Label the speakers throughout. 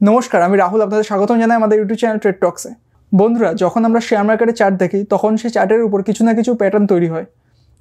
Speaker 1: নমস্কার, আমি রাহুল, আপনাদের স্বাগতম জানাই আমাদের ইউটিউব চ্যানেল ট্রেড টক্সে বন্ধুরা, যখন আমরা শেয়ার মার্কেটে চার্ট দেখি, তখন সেই চার্টের উপর কিছু না কিছু প্যাটার্ন তৈরি হয়।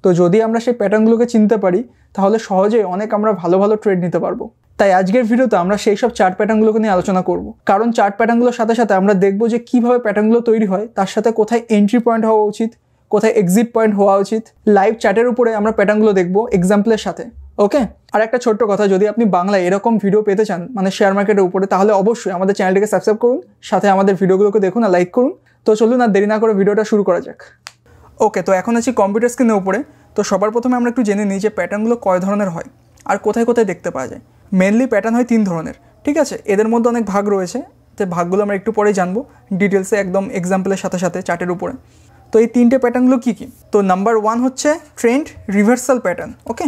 Speaker 1: তো যদি আমরা সেই প্যাটার্নগুলোকে চিনতে পারি, তাহলে সহজেই অনেক আমরা ভালো ভালো ট্রেড নিতে পারব। তাই আজকের ভিডিওতে আমরা সেই সব চার্ট প্যাটার্নগুলোকে নিয়ে আলোচনা করব। কারণ চার্ট প্যাটার্নগুলোর সাথে সাথে আমরা দেখব যে কীভাবে প্যাটার্নগুলো তৈরি হয়, তার সাথে কোথায় এন্ট্রি পয়েন্ট হওয়া উচিত, কোথায় এক্সিট পয়েন্ট হওয়া উচিত। লাইভ চার্টের উপরে আমরা প্যাটার্নগুলো দেখব এক্সাম্পলের সাথে। ওকে আর একটা ছোট্ট কথা, যদি আপনি বাংলায় এরকম ভিডিও পেতে চান মানে শেয়ার মার্কেটের উপরে, তাহলে অবশ্যই আমাদের চ্যানেলটিকে সাবস্ক্রাইব করুন, সাথে আমাদের ভিডিওগুলোকে দেখুন আর লাইক করুন। তো চলুন আর দেরি না করে ভিডিওটা শুরু করা যাক। ওকে তো এখন আছি কম্পিউটার স্ক্রিনের উপরে। তো সবার প্রথমে আমরা একটু জেনে নিই যে প্যাটার্নগুলো কয় ধরনের হয়, আর কোথায় কোথায় দেখতে পাওয়া যায়। মেনলি প্যাটার্ন হয় তিন ধরনের, ঠিক আছে? এদের মধ্যে অনেক ভাগ রয়েছে, তো ভাগগুলো আমরা একটু পরেই জানব ডিটেলসে একদম এক্সাম্পলের সাথে সাথে চার্টের উপরে। তো এই তিনটে প্যাটার্নগুলো কী কী? তো নাম্বার ওয়ান হচ্ছে ট্রেন্ড রিভার্সাল প্যাটার্ন ওকে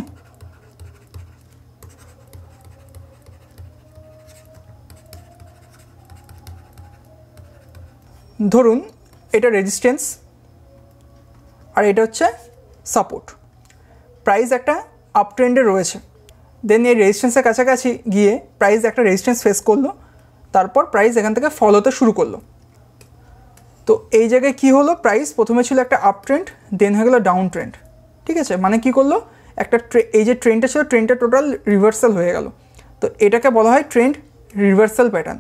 Speaker 1: ধরুন, এটা রেজিস্ট্যান্স আর এটা হচ্ছে সাপোর্ট প্রাইস একটা আপ ট্রেন্ডে রয়েছে। দেন এই রেজিস্ট্যান্সের কাছাকাছি গিয়ে প্রাইস একটা রেজিস্ট্যান্স ফেস করল, তারপর প্রাইস এখান থেকে ফল হতে শুরু করল। তো এই জায়গায় কি হলো? প্রাইস প্রথমে ছিল একটা আপ ট্রেন্ড দেন হয়ে গেলো ডাউন ট্রেন্ড ঠিক আছে? মানে কি করল? একটা ট্রে এই যে ট্রেন্ডটা ছিল ট্রেন্ডটা টোটাল রিভার্সাল হয়ে গেল। তো এটাকে বলা হয় ট্রেন্ড রিভার্সাল প্যাটার্ন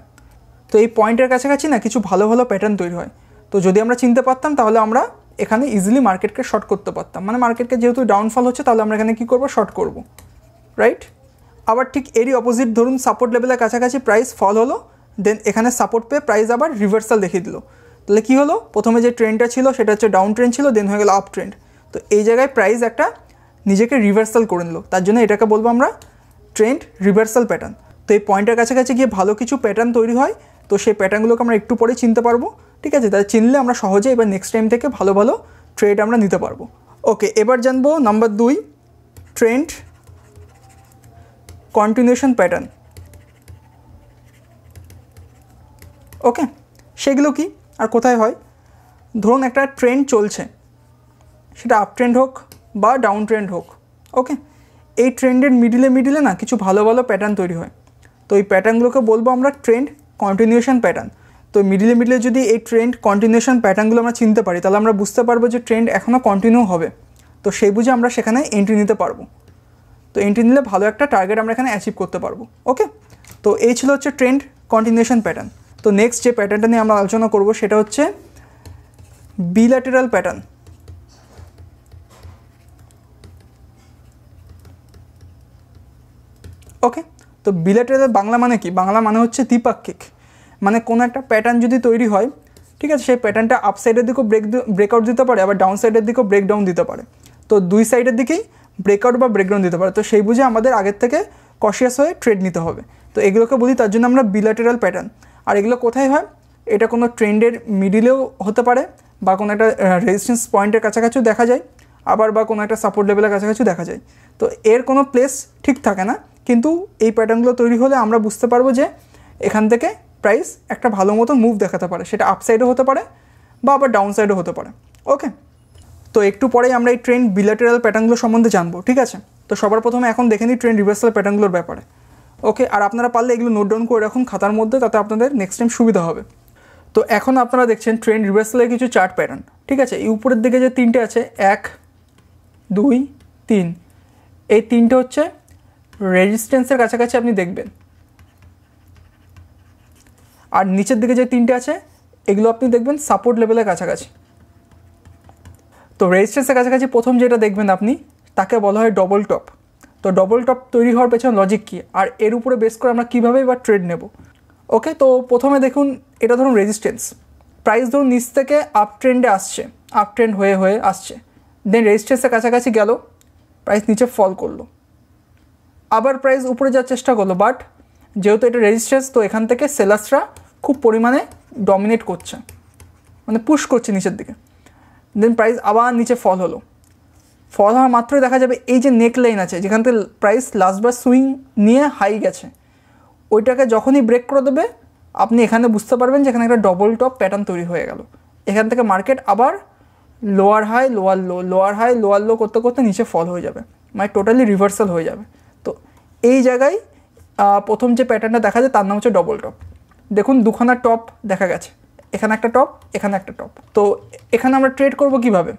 Speaker 1: তো এই পয়েন্টের কাছাকাছি না কিছু ভালো ভালো প্যাটার্ন তৈরি হয়। তো যদি আমরা চিনতে পারতাম, তাহলে আমরা এখানে ইজিলি মার্কেটকে শর্ট করতে পারতাম। মানে মার্কেটকে যেহেতু ডাউনফল হচ্ছে, তাহলে আমরা এখানে কী করব? শর্ট করব। রাইট আবার ঠিক এরই অপোজিট ধরুন সাপোর্ট লেভেলের কাছাকাছি প্রাইস ফল হলো দেন এখানে সাপোর্ট পেয়ে প্রাইস আবার রিভার্সাল দেখিয়ে দিল। তাহলে কী হলো? প্রথমে যে ট্রেন্ডটা ছিল, সেটা হচ্ছে ডাউন ট্রেন্ড ছিল দেন হয়ে গেল আপ ট্রেন্ড তো এই জায়গায় প্রাইস একটা নিজেকে রিভার্সাল করে নিল। তার জন্য এটাকে বলব আমরা ট্রেন্ড রিভার্সাল প্যাটার্ন তো এই পয়েন্টের কাছাকাছি গিয়ে ভালো কিছু প্যাটার্ন তৈরি হয় তো সেই প্যাটার্নগুলোকে আমরা একটু পরে চিনতে পারব, ঠিক আছে? তাহলে চিনলে আমরা সহজে এবার নেক্সট টাইম থেকে ভালো ভালো ট্রেড আমরা নিতে পারব। ওকে এবার জানব নাম্বার দুই ট্রেন্ড কন্টিনিউশন প্যাটার্ন ওকে সেগুলো কি আর কোথায় হয়? ধরুন একটা ট্রেন্ড চলছে, সেটা আপ ট্রেন্ড হোক বা ডাউন ট্রেন্ড হোক ওকে এই ট্রেন্ডের মিডিলে মিডিলে না কিছু ভালো ভালো প্যাটার্ন তৈরি হয়। তো এই প্যাটার্নগুলোকে বলব আমরা ট্রেন্ড কন্টিনিউশন প্যাটার্ন তো মিডিলে মিডিলে যদি এই ট্রেন্ড কন্টিনিউশন প্যাটার্নগুলো আমরা চিনতে পারি, তাহলে আমরা বুঝতে পারব যে ট্রেন্ড এখনও কন্টিনিউ হবে। তো সেই বুঝে আমরা সেখানে এন্ট্রি নিতে পারব। তো এন্ট্রি নিলে ভালো একটা টার্গেট আমরা এখানে অ্যাচিভ করতে পারব। ওকে তো এই ছিল হচ্ছে ট্রেন্ড কন্টিনিউশন প্যাটার্ন তো নেক্সট যে প্যাটার্নটা নিয়ে আমরা আলোচনা করব, সেটা হচ্ছে বিলাটেরাল প্যাটার্ন ওকে তো বিলাটেরাল বাংলা মানে কি? বাংলা মানে হচ্ছে দ্বিপাক্ষিক। মানে কোনো একটা প্যাটার্ন যদি তৈরি হয়, ঠিক আছে, সেই প্যাটার্নটা আপ সাইডের দিকেও ব্রেক ব্রেকআউট দিতে পারে, আবার ডাউন সাইডের দিকেও ব্রেকডাউন দিতে পারে। তো দুই সাইডের দিকেই ব্রেকআউট বা ব্রেকডাউন দিতে পারে। তো সেই বুঝে আমাদের আগের থেকে কশিয়াস হয়ে ট্রেড নিতে হবে। তো এগুলোকে বলি, তার জন্য আমরা বিলাটেরাল প্যাটার্ন আর এগুলো কোথায় হয়? এটা কোনো ট্রেন্ডের মিডিলেও হতে পারে, বা কোনো একটা রেজিস্ট্যান্স পয়েন্টের কাছাকাছিও দেখা যায়। আবার বা কোনো একটা সাপোর্ট লেভেলের কাছাকাছি দেখা যায়। তো এর কোনো প্লেস ঠিক থাকে না। কিন্তু এই প্যাটার্নগুলো তৈরি হলে আমরা বুঝতে পারব যে এখান থেকে প্রাইস একটা ভালো মতো মুভ দেখাতে পারে। সেটা আপ সাইডও হতে পারে বা আবার ডাউন সাইডও হতে পারে। ওকে তো একটু পরেই আমরা এই ট্রেন্ড বিলাটেরাল প্যাটার্নগুলো সম্বন্ধে জানব, ঠিক আছে? তো সবার প্রথমে এখন দেখে নিই ট্রেন্ড রিভার্সাল প্যাটার্নগুলোর ব্যাপারে। ওকে আর আপনারা পারলে এগুলো নোট ডাউন করে রাখুন খাতার মধ্যে, তাতে আপনাদের নেক্সট টাইম সুবিধা হবে। তো এখন আপনারা দেখছেন ট্রেন্ড রিভার্সালের কিছু চার্ট প্যাটার্ন ঠিক আছে? এই উপরের দিকে যে তিনটে আছে, এক দুই, তিন। এই তিনটে হচ্ছে রেজিস্ট্যান্সের কাছাকাছি আপনি দেখবেন। আর নিচের দিকে যে তিনটে আছে, এগুলো আপনি দেখবেন সাপোর্ট লেভেলের কাছাকাছি। তো রেজিস্ট্যান্সের কাছাকাছি প্রথম যেটা দেখবেন আপনি, তাকে বলা হয় ডবল টপ তো ডবল টপ তৈরি হওয়ার পেছনে লজিক কী? আর এর উপরে বেস করে আমরা কীভাবে এবার ট্রেড নেব? ওকে তো প্রথমে দেখুন, এটা ধরুন রেজিস্ট্যান্স প্রাইস ধরুন নিচ থেকে আপ ট্রেন্ডে আসছে। আপ ট্রেন্ড হয়ে হয়ে আসছে। দেন রেজিস্ট্যান্সের কাছাকাছি গেল প্রাইস নিচে ফল করল। আবার প্রাইস উপরে যাওয়ার চেষ্টা করল বাট যেহেতু এটা রেজিস্ট্যান্স তো এখান থেকে সেলার্সরা খুব পরিমাণে ডমিনেট করছে মানে পুশ করছে নিচের দিকে। দেন প্রাইস আবার নিচে ফল হলো। ফল হওয়া মাত্রই দেখা যাবে এই যে নেক লাইন আছে, যেখান থেকে প্রাইস লাস্টবার সুইং নিয়ে হাই গেছে, ওইটাকে যখনই ব্রেক করে দেবে, আপনি এখানে বুঝতে পারবেন যে এখানে একটা ডবল টপ প্যাটার্ন তৈরি হয়ে গেল। এখান থেকে মার্কেট আবার lower high lower low lower high lower low করতে করতে নিচে ফল হয়ে যাবে। মানে টোটালি রিভার্সাল হয়ে যাবে। তো এই জায়গায় প্রথম যে প্যাটার্নটা দেখা যায়, তার নাম হচ্ছে ডবল টপ দেখুন, দুখানা টপ দেখা গেছে। এখানে একটা টপ এখানে একটা টপ তো এখানে আমরা ট্রেড করব কীভাবে?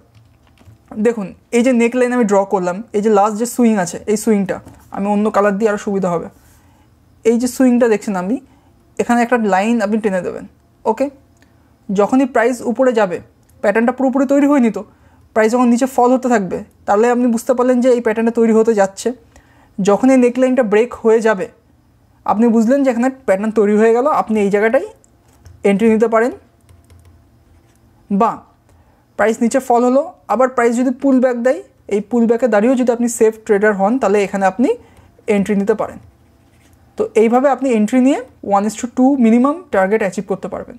Speaker 1: দেখুন, এই যে নেক লাইন আমি ড্র করলাম, এই যে লাস্ট যে সুইং আছে, এই সুইংটা আমি অন্য কালার দিয়ে আরও সুবিধা হবে। এই যে সুইংটা দেখছেন আপনি এখানে একটা লাইন আপনি টেনে দেবেন ওকে যখনই প্রাইস উপরে যাবে প্যাটার্নটা পুরোপুরি তৈরি হয়নি তো। প্রাইস যখন নিচে ফল হতে থাকবে, তাহলে আপনি বুঝতে পারলেন যে এই প্যাটার্নটা তৈরি হতে যাচ্ছে। যখন এই নেকলাইনটা ব্রেক হয়ে যাবে, আপনি বুঝলেন যে এখানে প্যাটার্ন তৈরি হয়ে গেল, আপনি এই জায়গাটাই এন্ট্রি নিতে পারেন। বা প্রাইস নিচে ফল হলো, আবার প্রাইস যদি পুল ব্যাক দেয়, এই পুল ব্যাকে দাঁড়িয়েও যদি আপনি সেফ ট্রেডার হন, তাহলে এখানে আপনি এন্ট্রি নিতে পারেন। তো এইভাবে আপনি এন্ট্রি নিয়ে one is to two minimum target achieve করতে পারবেন।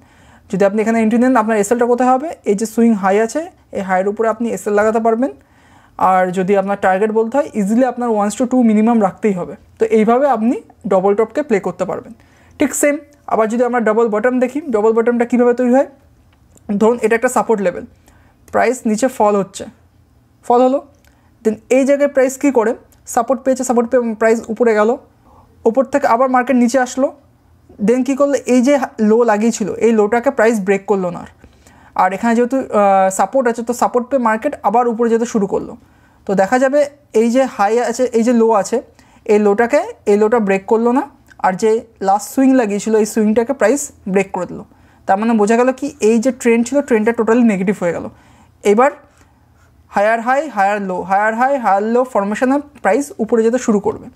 Speaker 1: যদি আপনি এখানে এন্ট্রি নেন, আপনার এসএলটা কোথায় হবে? এই যে সুইং হাই আছে, এই হাইয়ের উপরে আপনি এসএল লাগাতে পারবেন। আর যদি আপনার টার্গেট বলতে হয় ইজিলি আপনার ওয়ান্স টু টু মিনিমাম রাখতেই হবে। তো এইভাবে আপনি ডবল টপকে প্লে করতে পারবেন। ঠিক সেম আবার যদি আমরা ডবল বটম দেখি ডবল বটমটা কীভাবে তৈরি হয়? ধরুন, এটা একটা সাপোর্ট লেভেল প্রাইস নিচে ফল হচ্ছে। ফল হলো। দেন এই জায়গায় প্রাইস কী করে? সাপোর্ট পেয়েছে সাপোর্ট পেয়ে প্রাইস উপরে গেল। ওপর থেকে আবার মার্কেট নিচে আসলো। দেন কী করল? এই যে লো লাগিয়েছিল, এই লোটাকে প্রাইস ব্রেক করল না আর। এখানে যেহেতু সাপোর্ট আছে, তো সাপোর্ট পেয়ে মার্কেট আবার উপরে যেতে শুরু করল। তো দেখা যাবে এই যে হাই আছে, এই যে লো আছে, এই লোটাকে এই লোটা ব্রেক করল না, আর যে লাস্ট সুইং লাগিয়েছিল, এই সুইংটাকে প্রাইস ব্রেক করে দিল। তার মানে বোঝা গেল কি, এই যে ট্রেন্ড ছিল ট্রেনটা টোটালি নেগেটিভ হয়ে গেল। এবার higher high higher low higher high higher low ফরমেশনের price উপরে যেতে শুরু করবে।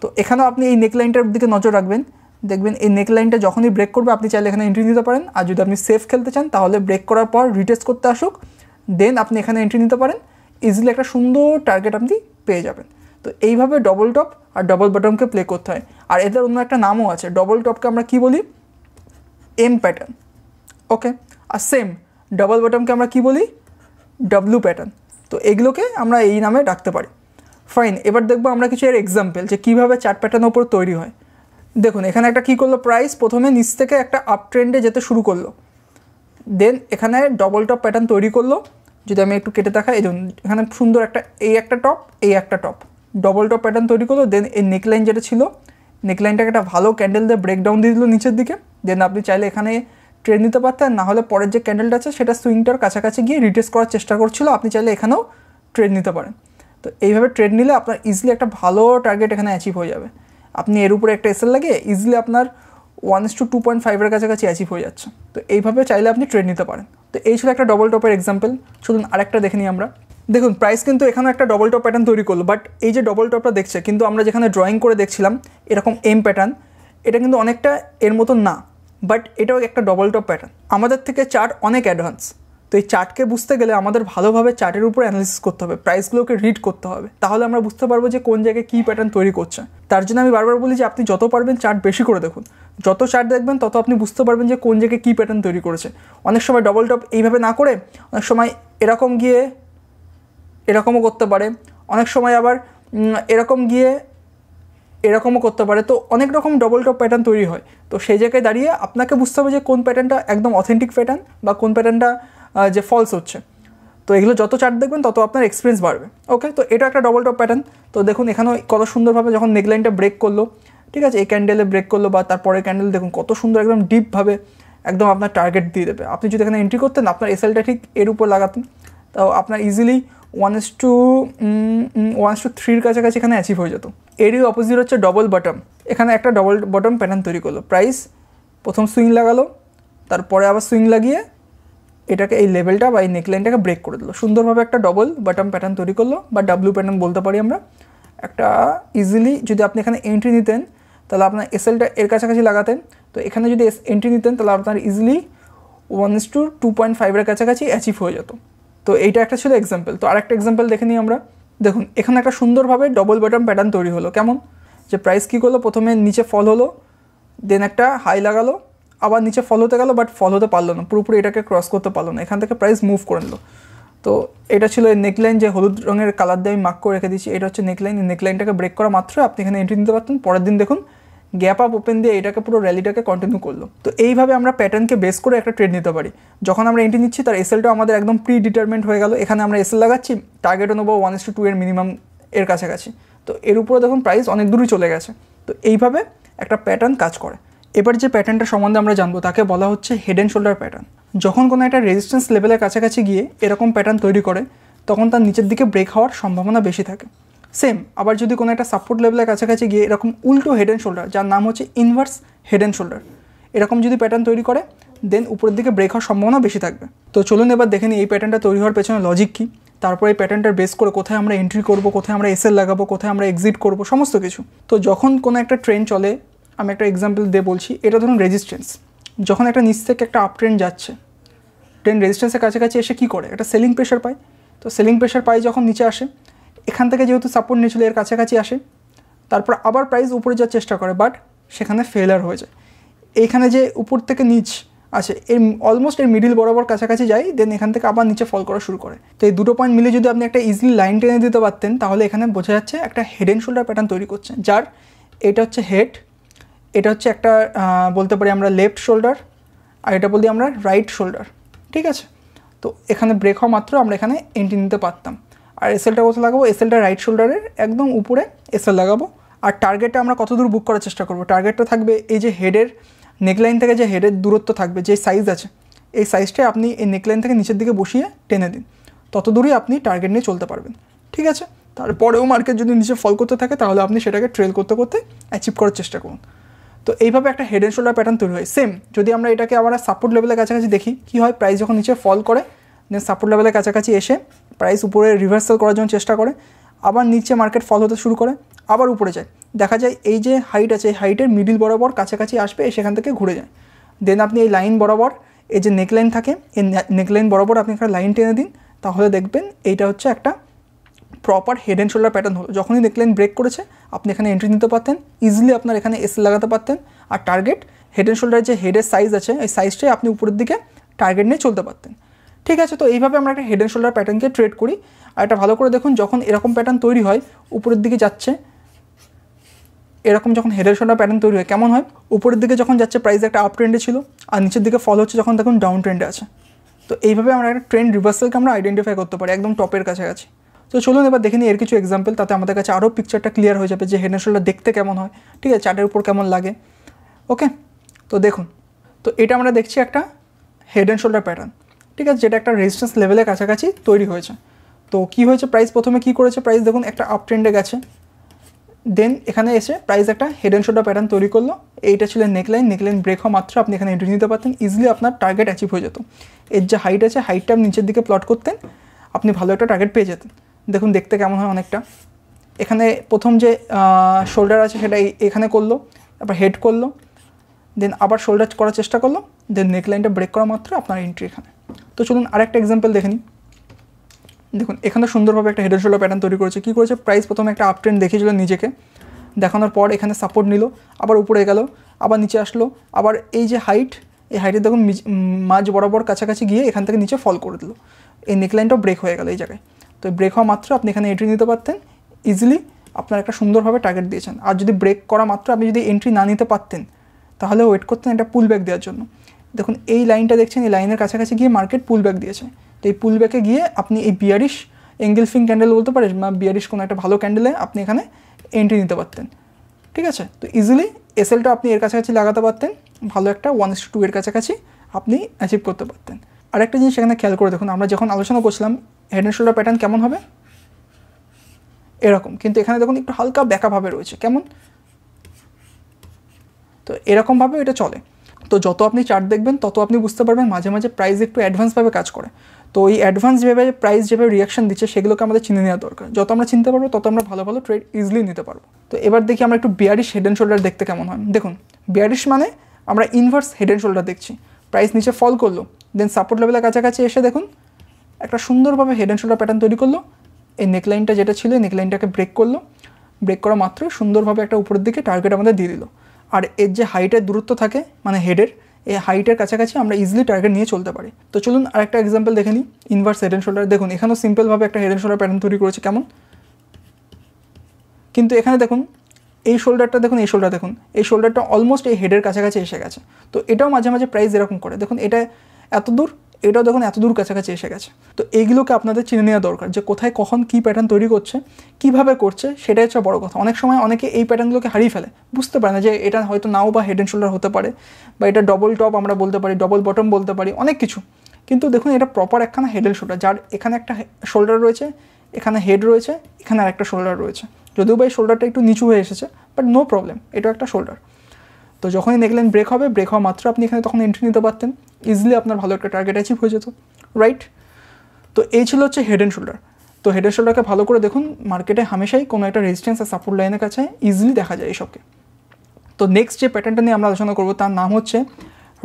Speaker 1: তো এখানেও আপনি এই নেকলাইনটার দিকে নজর রাখবেন। দেখবেন এই নেকলাইনটা যখনই ব্রেক করবে, আপনি চাইলে এখানে এন্ট্রি নিতে পারেন। আর যদি আপনি সেফ খেলতে চান, তাহলে ব্রেক করার পর রিটেস্ট করতে আসুক। দেন আপনি এখানে এন্ট্রি নিতে পারেন। ইজিলি একটা সুন্দর টার্গেট আপনি পেয়ে যাবেন। তো এইভাবে ডবল টপ আর ডবল বটমকে প্লে করতে হয়। আর এদের অন্য একটা নামও আছে। ডবল টপকে আমরা কি বলি? এম প্যাটার্ন ওকে আর সেম ডবল বটমকে আমরা কি বলি? ডাব্লু প্যাটার্ন তো এগুলোকে আমরা এই নামে ডাকতে পারি। ফাইন এবার দেখব আমরা কিছু এর এক্সাম্পল যে কীভাবে চার্ট প্যাটার্নের ওপর তৈরি হয়। দেখুন, এখানে একটা কী করল? প্রাইস প্রথমে নিচ থেকে একটা আপ ট্রেন্ডে যেতে শুরু করল। দেন এখানে ডবল টপ প্যাটার্ন তৈরি করল। যদি আমি একটু কেটে দেখাই, এই দেখুন, এখানে সুন্দর একটা এই একটা টপ এই একটা টপ ডবল টপ প্যাটার্ন তৈরি করল দেন এই নেকলাইন যেটা ছিল নেকলাইনটাকে একটা ভালো ক্যান্ডেল দিয়ে ব্রেকডাউন দিয়ে দিল নিচের দিকে। দেন আপনি চাইলে এখানে ট্রেন নিতে পারতেন, না হলে পরের যে ক্যান্ডেলটা আছে, সেটা সুইংটার কাছাকাছি গিয়ে রিটেস্ট করার চেষ্টা করছিল। আপনি চাইলে এখানেও ট্রেন নিতে পারেন। তো এইভাবে ট্রেড নিলে আপনার ইজিলি একটা ভালো টার্গেট এখানে অ্যাচিভ হয়ে যাবে। আপনি এর উপরে একটা এসএল লাগিয়ে ইজিলি আপনার one is to two point ফাইভের কাছাকাছি অ্যাচিভ হয়ে যাচ্ছে। তো এইভাবে চাইলে আপনি ট্রেড নিতে পারেন। তো এই ছিল একটা ডবল টপের এক্সাম্পল চলুন আরেকটা দেখে নিই আমরা। দেখুন প্রাইস কিন্তু এখানে একটা ডবল টপ প্যাটার্ন তৈরি করল বাট এই যে ডবল টপটা দেখছে, কিন্তু আমরা যেখানে ড্রয়িং করে দেখছিলাম, এরকম এম প্যাটার্ন এটা কিন্তু অনেকটা এর মতন না বাট এটাও একটা ডবল টপ প্যাটার্ন আমাদের থেকে চার্ট অনেক অ্যাডভান্স তো এই চার্টকে বুঝতে গেলে আমাদের ভালোভাবে চার্টের উপর অ্যানালিসিস করতে হবে প্রাইসগুলোকে রিড করতে হবে। তাহলে আমরা বুঝতে পারব যে কোন জায়গায় কী প্যাটার্ন তৈরি করছে। তার জন্য আমি বারবার বলি যে আপনি যত পারবেন চার্ট বেশি করে দেখুন। যত চার্ট দেখবেন, তত আপনি বুঝতে পারবেন যে কোন জায়গায় কী প্যাটার্ন তৈরি করেছে। অনেক সময় ডবল টপ এইভাবে না করে অনেক সময় এরকম গিয়ে এরকমও করতে পারে। অনেক সময় আবার এরকম গিয়ে এরকমও করতে পারে। তো অনেক রকম ডবল টপ প্যাটার্ন তৈরি হয়। তো সেই জায়গায় দাঁড়িয়ে আপনাকে বুঝতে হবে যে কোন প্যাটার্নটা একদম অথেন্টিক প্যাটার্ন বা কোন প্যাটার্নটা যে ফলস হচ্ছে। তো এগুলো যত চার্ট দেখবেন, তত আপনার এক্সপিরিয়েন্স বাড়বে। ওকে তো এটা একটা ডবল টপ প্যাটার্ন তো দেখুন, এখানেও কত সুন্দরভাবে যখন নেকলাইনটা ব্রেক করল, ঠিক আছে? এই ক্যান্ডেলে ব্রেক করল বা তারপরে ক্যান্ডেল দেখুন কত সুন্দর একদম ডিপভাবে একদম আপনার টার্গেট দিয়ে দেবে। আপনি যদি এখানে এন্ট্রি করতেন, আপনার এসএলটা ঠিক এর উপর লাগাতেন। তো আপনার easily one is to one is to থ্রির কাছাকাছি এখানে অ্যাচিভ হয়ে যেত। এরই অপোজিট হচ্ছে ডবল বটম এখানে একটা ডবল বটম প্যাটার্ন তৈরি করল। প্রাইস প্রথম সুইং লাগালো, তারপরে আবার সুইং লাগিয়ে এটাকে এই লেভেলটা বা এই নেকলাইনটাকে ব্রেক করে দিল। সুন্দরভাবে একটা ডবল বাটম প্যাটার্ন তৈরি করল, বা ডাব্লু প্যাটার্ন বলতে পারি আমরা। একটা ইজিলি যদি আপনি এখানে এন্ট্রি নিতেন, তাহলে আপনার এসএলটা এর কাছাকাছি লাগাতেন। তো এখানে যদি এন্ট্রি নিতেন, তাহলে আপনার easily one is to two point ফাইভের কাছাকাছি অ্যাচিভ হয়ে যেত। তো এইটা একটা ছিল এক্সাম্পল তো আরেকটা এক্সাম্পল দেখে নিই আমরা। দেখুন, এখানে একটা সুন্দরভাবে ডবল বটম প্যাটার্ন তৈরি হলো। কেমন? যে প্রাইস কী করল? প্রথমে নিচে ফল হলো দেন একটা হাই লাগালো। আবার নিচে ফল হতে গেলো বাট ফল হতে পারল না। পুরোপুরি এটাকে ক্রস করতে পারল না। এখান থেকে প্রাইস মুভ করে নিল। তো এটা ছিল নেকলাইন যে হলুদ রঙের কালার দিয়ে আমি মার্ক করে রেখে দিচ্ছি এটা হচ্ছে নেকলাইন নেকলাইনটাকে ব্রেক করা মাত্র আপনি এখানে এন্ট্রি নিতে পারতেন। পরের দিন দেখুন গ্যাপ আপ ওপেন দিয়ে এটাকে পুরো র্যালিটাকে কন্টিনিউ করল। তো এইভাবে আমরা প্যাটার্নকে বেস করে একটা ট্রেড নিতে পারি। যখন আমরা এন্ট্রি নিচ্ছি, তার এসএলটা আমাদের একদম প্রি ডিটারমেন্ট হয়ে গেল। এখানে আমরা এসএল লাগাচ্ছি টার্গেটও নেব ওয়ান ইস টু টু এর মিনিমাম এর কাছাকাছি। তো এর উপরে দেখুন প্রাইস অনেক দূরই চলে গেছে। তো এইভাবে একটা প্যাটার্ন কাজ করে। এবার যে প্যাটার্নটা সম্বন্ধে আমরা জানব, তাকে বলা হচ্ছে হেড অ্যান্ড শোল্ডার প্যাটার্ন যখন কোনো একটা রেজিস্ট্যান্স লেভেলের কাছাকাছি গিয়ে এরকম প্যাটার্ন তৈরি করে, তখন তার নিচের দিকে ব্রেক হওয়ার সম্ভাবনা বেশি থাকে। সেম আবার যদি কোনো একটা সাপোর্ট লেভেলের কাছাকাছি গিয়ে এরকম উল্টো হেড অ্যান্ড শোল্ডার যার নাম হচ্ছে ইনভার্স হেড অ্যান্ড শোল্ডার এরকম যদি প্যাটার্ন তৈরি করে দেন উপরের দিকে ব্রেক হওয়ার সম্ভাবনা বেশি থাকবে। তো চলুন এবার দেখে নিই এই প্যাটার্নটা তৈরি হওয়ার পেছনে লজিক কী। তারপর এই প্যাটার্নটার বেস করে কোথায় আমরা এন্ট্রি করব, কোথায় আমরা এসএল লাগাবো, কোথায় আমরা এক্সিট করব, সমস্ত কিছু। তো যখন কোনো একটা ট্রেন চলে আমি একটা এক্সাম্পল দিয়ে বলছি, এটা ধরুন রেজিস্ট্যান্স যখন একটা নিচ থেকে একটা আপ ট্রেন যাচ্ছে ট্রেন রেজিস্ট্যান্সের কাছাকাছি এসে কী করে? একটা সেলিং প্রেশার পায়। তো সেলিং প্রেশার পাই যখন নিচে আসে, এখান থেকে যেহেতু সাপোর্ট নিয়েছিল এর কাছাকাছি আসে, তারপর আবার প্রাইস উপরে যাওয়ার চেষ্টা করে বাট সেখানে ফেলার হয়ে যায়। এইখানে যে উপর থেকে নিচ আছে এর অলমোস্ট এর মিডিল বরাবর কাছাকাছি যায় দেন এখান থেকে আবার নিচে ফল করা শুরু করে। তো এই দুটো পয়েন্ট মিলে যদি আপনি একটা ইজিলি লাইন টেনে দিতে পারতেন, তাহলে এখানে বোঝা যাচ্ছে একটা হেড অ্যান্ড শোল্ডার প্যাটার্ন তৈরি করছে, যার এটা হচ্ছে হেড এটা হচ্ছে একটা বলতে পারি আমরা লেফট শোল্ডার আর এটা বলি আমরা রাইট শোল্ডার ঠিক আছে? তো এখানে ব্রেক হওয়া মাত্র আমরা এখানে এন্ট্রি নিতে পারতাম। আর এসএলটা কোথায় লাগাবো? এসএলটা রাইট শোল্ডারের একদম উপরে এসএল লাগাবো। আর টার্গেটটা আমরা কত দূর বুক করার চেষ্টা করব? টার্গেটটা থাকবে এই যে হেডের নেকলাইন থেকে যে হেডের দূরত্ব থাকবে, যে সাইজ আছে, এই সাইজটাই আপনি এই নেকলাইন থেকে নিচের দিকে বসিয়ে টেনে দিন। তত দূরই আপনি টার্গেট নিয়ে চলতে পারবেন, ঠিক আছে? তারপরেও মার্কেট যদি নিচে ফল করতে থাকে, তাহলে আপনি সেটাকে ট্রেল করতে করতে অ্যাচিভ করার চেষ্টা করুন। তো এইভাবে একটা হেড অ্যান্ড শোল্ডার প্যাটার্ন তৈরি হয়। সেম যদি আমরা এটাকে আবার সাপোর্ট লেভেলের কাছাকাছি দেখি, কী হয়? প্রাইস যখন নিচে ফল করে দেন সাপোর্ট লেভেলের কাছাকাছি এসে প্রাইস উপরে রিভার্সাল করার জন্য চেষ্টা করে, আবার নিচে মার্কেট ফল হতে শুরু করে, আবার উপরে যায়। দেখা যায় এই যে হাইট আছে, এই হাইটের মিডিল বরাবর কাছাকাছি আসবে সেখান থেকে ঘুরে যায়। দেন আপনি এই লাইন বরাবর, এই যে নেকলাইন থাকে, এই নেকলাইন বরাবর আপনি একটা লাইন টেনে দিন, তাহলে দেখবেন এইটা হচ্ছে একটা proper head and shoulder pattern হলো। যখনই নেকলাইন ব্রেক করেছে, আপনি এখানে এন্ট্রি নিতে পারতেন। ইজিলি আপনার এখানে এস লাগাতে পারতেন। আর টার্গেট হেড অ্যান্ড শোল্ডার যে হেডের সাইজ আছে, এই সাইজটাই আপনি উপরের দিকে টার্গেট নিয়ে চলতে পারতেন। ঠিক আছে, তো এইভাবে আমরা একটা হেড অ্যান্ড শোল্ডার প্যাটার্নকে ট্রেড করি। আর এটা ভালো করে দেখুন, যখন এরকম প্যাটার্ন তৈরি হয়, উপরের দিকে যাচ্ছে, এরকম যখন হেডের শোল্ডার প্যাটার্ন তৈরি হয়, কেমন হয়? উপরের দিকে যখন যাচ্ছে প্রাইস একটা আপ ট্রেন্ডে ছিল, আর নিচের দিকে ফল হচ্ছে, যখন দেখুন ডাউন ট্রেন্ডে আছে। তো এইভাবে আমরা একটা ট্রেন্ড রিভার্সালকে আমরা আইডেন্টিফাই করতে পারি, একদম টপের কাছাকাছি। তো চলুন এবার দেখে নিই এর কিছু এক্সাম্পল তাতে আমাদের কাছে আরও পিকচারটা ক্লিয়ার হয়ে যাবে যে হেড অ্যান্ড দেখতে কেমন হয়। ঠিক আছে চার্টের উপর কেমন লাগে। ওকে তো দেখুন, তো এটা আমরা দেখছি একটা হেড অ্যান্ড শোল্ডার প্যাটার্ন ঠিক আছে, যেটা একটা রেজিস্ট্যান্স লেভেলের কাছাকাছি তৈরি হয়েছে। তো কি হয়েছে প্রাইস প্রথমে কি করেছে? প্রাইস দেখুন, একটা আপ ট্রেন্ডে গেছে। দেন এখানে এসে প্রাইস একটা হেড অ্যান্ড শোল্ডার প্যাটার্ন তৈরি করল। এইটা ছিল নেকলাইন নেকলাইন ব্রেক হওয়া মাত্র আপনি এখানে এন্ট্রি নিতে পারতেন। ইজিলি আপনার টার্গেট অ্যাচিভ হয়ে যেত। এর যে হাইট আছে হাইটটা আপনি নিচের দিকে প্লট করতেন, আপনি ভালো একটা টার্গেট পেয়ে যেতেন। দেখুন, দেখতে কেমন হয় অনেকটা। এখানে প্রথম যে শোল্ডার আছে সেটা এখানে করল, তারপর হেড করল দেন আবার শোল্ডার করার চেষ্টা করল দেন নেকলাইনটা ব্রেক করা মাত্র আপনার এন্ট্রি এখানে। তো চলুন আরেকটা এক্সাম্পল দেখে নিই। দেখুন, এখানে সুন্দরভাবে একটা হেডের শোল্ডার প্যাটার্ন তৈরি করেছে। কী করেছে? প্রাইস প্রথমে একটা আপ ট্রেন্ড দেখিয়েছিল নিজেকে। দেখানোর পর এখানে সাপোর্ট নিল, আবার উপরে গেল, আবার নিচে আসলো, আবার এই যে হাইট এই হাইটে দেখুন মাঝ বরাবর কাছাকাছি গিয়ে এখান থেকে নিচে ফল করে দিল। এই নেকলাইনটাও ব্রেক হয়ে গেল এই জায়গায়। তো ব্রেক হওয়া মাত্র আপনি এখানে এন্ট্রি নিতে পারতেন ইজিলি আপনার একটা সুন্দরভাবে টার্গেট দিয়েছেন। আর যদি ব্রেক করা মাত্র আপনি যদি এন্ট্রি না নিতে পারতেন, তাহলে ওয়েট করতেন একটা পুল ব্যাক দেওয়ার জন্য। দেখুন, এই লাইনটা দেখছেন, এই লাইনের কাছাকাছি গিয়ে মার্কেট পুল ব্যাক দিয়েছে। তো এই পুল ব্যাকে গিয়ে আপনি এই বিয়ারিশ এঙ্গেলফিং ক্যান্ডেল বলতে পারেন, বা বিয়ারিশ কোনো একটা ভালো ক্যান্ডেলে আপনি এখানে এন্ট্রি নিতে পারতেন। ঠিক আছে? তো ইজিলি এসএলটা আপনি এর কাছাকাছি লাগাতে পারতেন, ভালো একটা ওয়ান ইস টু এর কাছাকাছি আপনি অ্যাচিভ করতে পারতেন। আর একটা জিনিস এখানে খেয়াল করে দেখুন, আমরা যখন আলোচনা করছিলাম হেড অ্যান্ড শোল্ডার প্যাটার্ন কেমন হবে? এরকম। কিন্তু এখানে দেখুন, একটু হালকা ব্যাকাভাবে রয়েছে। কেমন? তো এরকমভাবে এটা চলে। তো যত আপনি চার্ট দেখবেন, তত আপনি বুঝতে পারবেন মাঝে মাঝে প্রাইস একটু অ্যাডভান্সভাবে কাজ করে। তো ওই অ্যাডভান্স যেভাবে প্রাইস যেভাবে রিয়াকশন দিচ্ছে, সেগুলোকে আমাদের চিনে নেওয়া দরকার। যত আমরা চিনতে পারব, তত আমরা ভালো ভালো ট্রেড ইজিলি নিতে পারব। তো এবার দেখি আমরা একটু বিয়ারিশ হেড অ্যান্ড শোল্ডার দেখতে কেমন হয়। দেখুন বিয়ারিশ মানে আমরা ইনভার্স হেড অ্যান্ড শোল্ডার দেখছি। প্রাইস নিচে ফল করল দেন সাপোর্ট লেভেলের কাছাকাছি এসে দেখুন, একটা সুন্দরভাবে হেড অ্যান্ড শোল্ডার প্যাটার্ন তৈরি করল। এই নেকলাইনটা যেটা ছিল, এই নেকলাইনটাকে ব্রেক করল। ব্রেক করা মাত্র সুন্দরভাবে একটা উপরের দিকে টার্গেট আমাদের দিয়ে দিল। আর এর যে হাইটের দূরত্ব থাকে মানে হেডের এই হাইটের কাছাকাছি আমরা ইজিলি টার্গেট নিয়ে চলতে পারি। তো চলুন আরেকটা এক্সাম্পল দেখে নিই ইনভার্স হেড অ্যান্ড শোল্ডার দেখুন, এখানেও সিম্পলভাবে একটা হেড অ্যান্ড শোল্ডার প্যাটার্ন তৈরি করেছে, কেমন? কিন্তু এখানে দেখুন, এই শোল্ডারটা দেখুন, এই শোল্ডার দেখুন। এই শোল্ডারটা অলমোস্ট এই হেডের কাছাকাছি এসে গেছে। তো এটাও মাঝে মাঝে প্রাইস এরকম করে। দেখুন, এটা এত দূর? এটাও দেখুন, এত দূর কাছাকাছি এসে গেছে। তো এইগুলোকে আপনাদের চিনে নেওয়া দরকার যে কোথায় কখন কী প্যাটার্ন তৈরি করছে, কীভাবে করছে, সেটাই হচ্ছে বড় কথা। অনেক সময় অনেকে এই প্যাটার্নগুলোকে হারিয়ে ফেলে। বুঝতে পারে না যে এটা হয়তো নাও বা হেড অ্যান্ড শোল্ডার হতে পারে, বা এটা ডবল টপ আমরা বলতে পারি ডবল বটম বলতে পারি, অনেক কিছু। কিন্তু দেখুন, এটা প্রপার একখানা হেড অ্যান্ড শোল্ডার যার এখানে একটা শোল্ডার রয়েছে, এখানে হেড রয়েছে, এখানে আর একটা শোল্ডার রয়েছে। যদিও বা এই শোল্ডারটা একটু নিচু হয়ে এসেছে বাট নো প্রবলেম এটা একটা শোল্ডার তো যখনই দেখলেন ব্রেক হবে ব্রেক হওয়া মাত্র আপনি এখানে তখন এন্ট্রি নিতে পারতেন। ইজিলি আপনার ভালো একটা টার্গেট অ্যাচিভ হয়ে যেত রাইট তো এই ছিল হচ্ছে হেড অ্যান্ড শোল্ডার তো হেড অ্যান্ড শোল্ডারকে ভালো করে দেখুন মার্কেটে হামেশাই কোনো একটা রেজিস্ট্যান্স আর সাপোর্ট লাইনের কাছে ইজিলি দেখা যায় এইসবকে তো নেক্সট যে প্যাটার্নটা নিয়ে আমরা আলোচনা করব, তার নাম হচ্ছে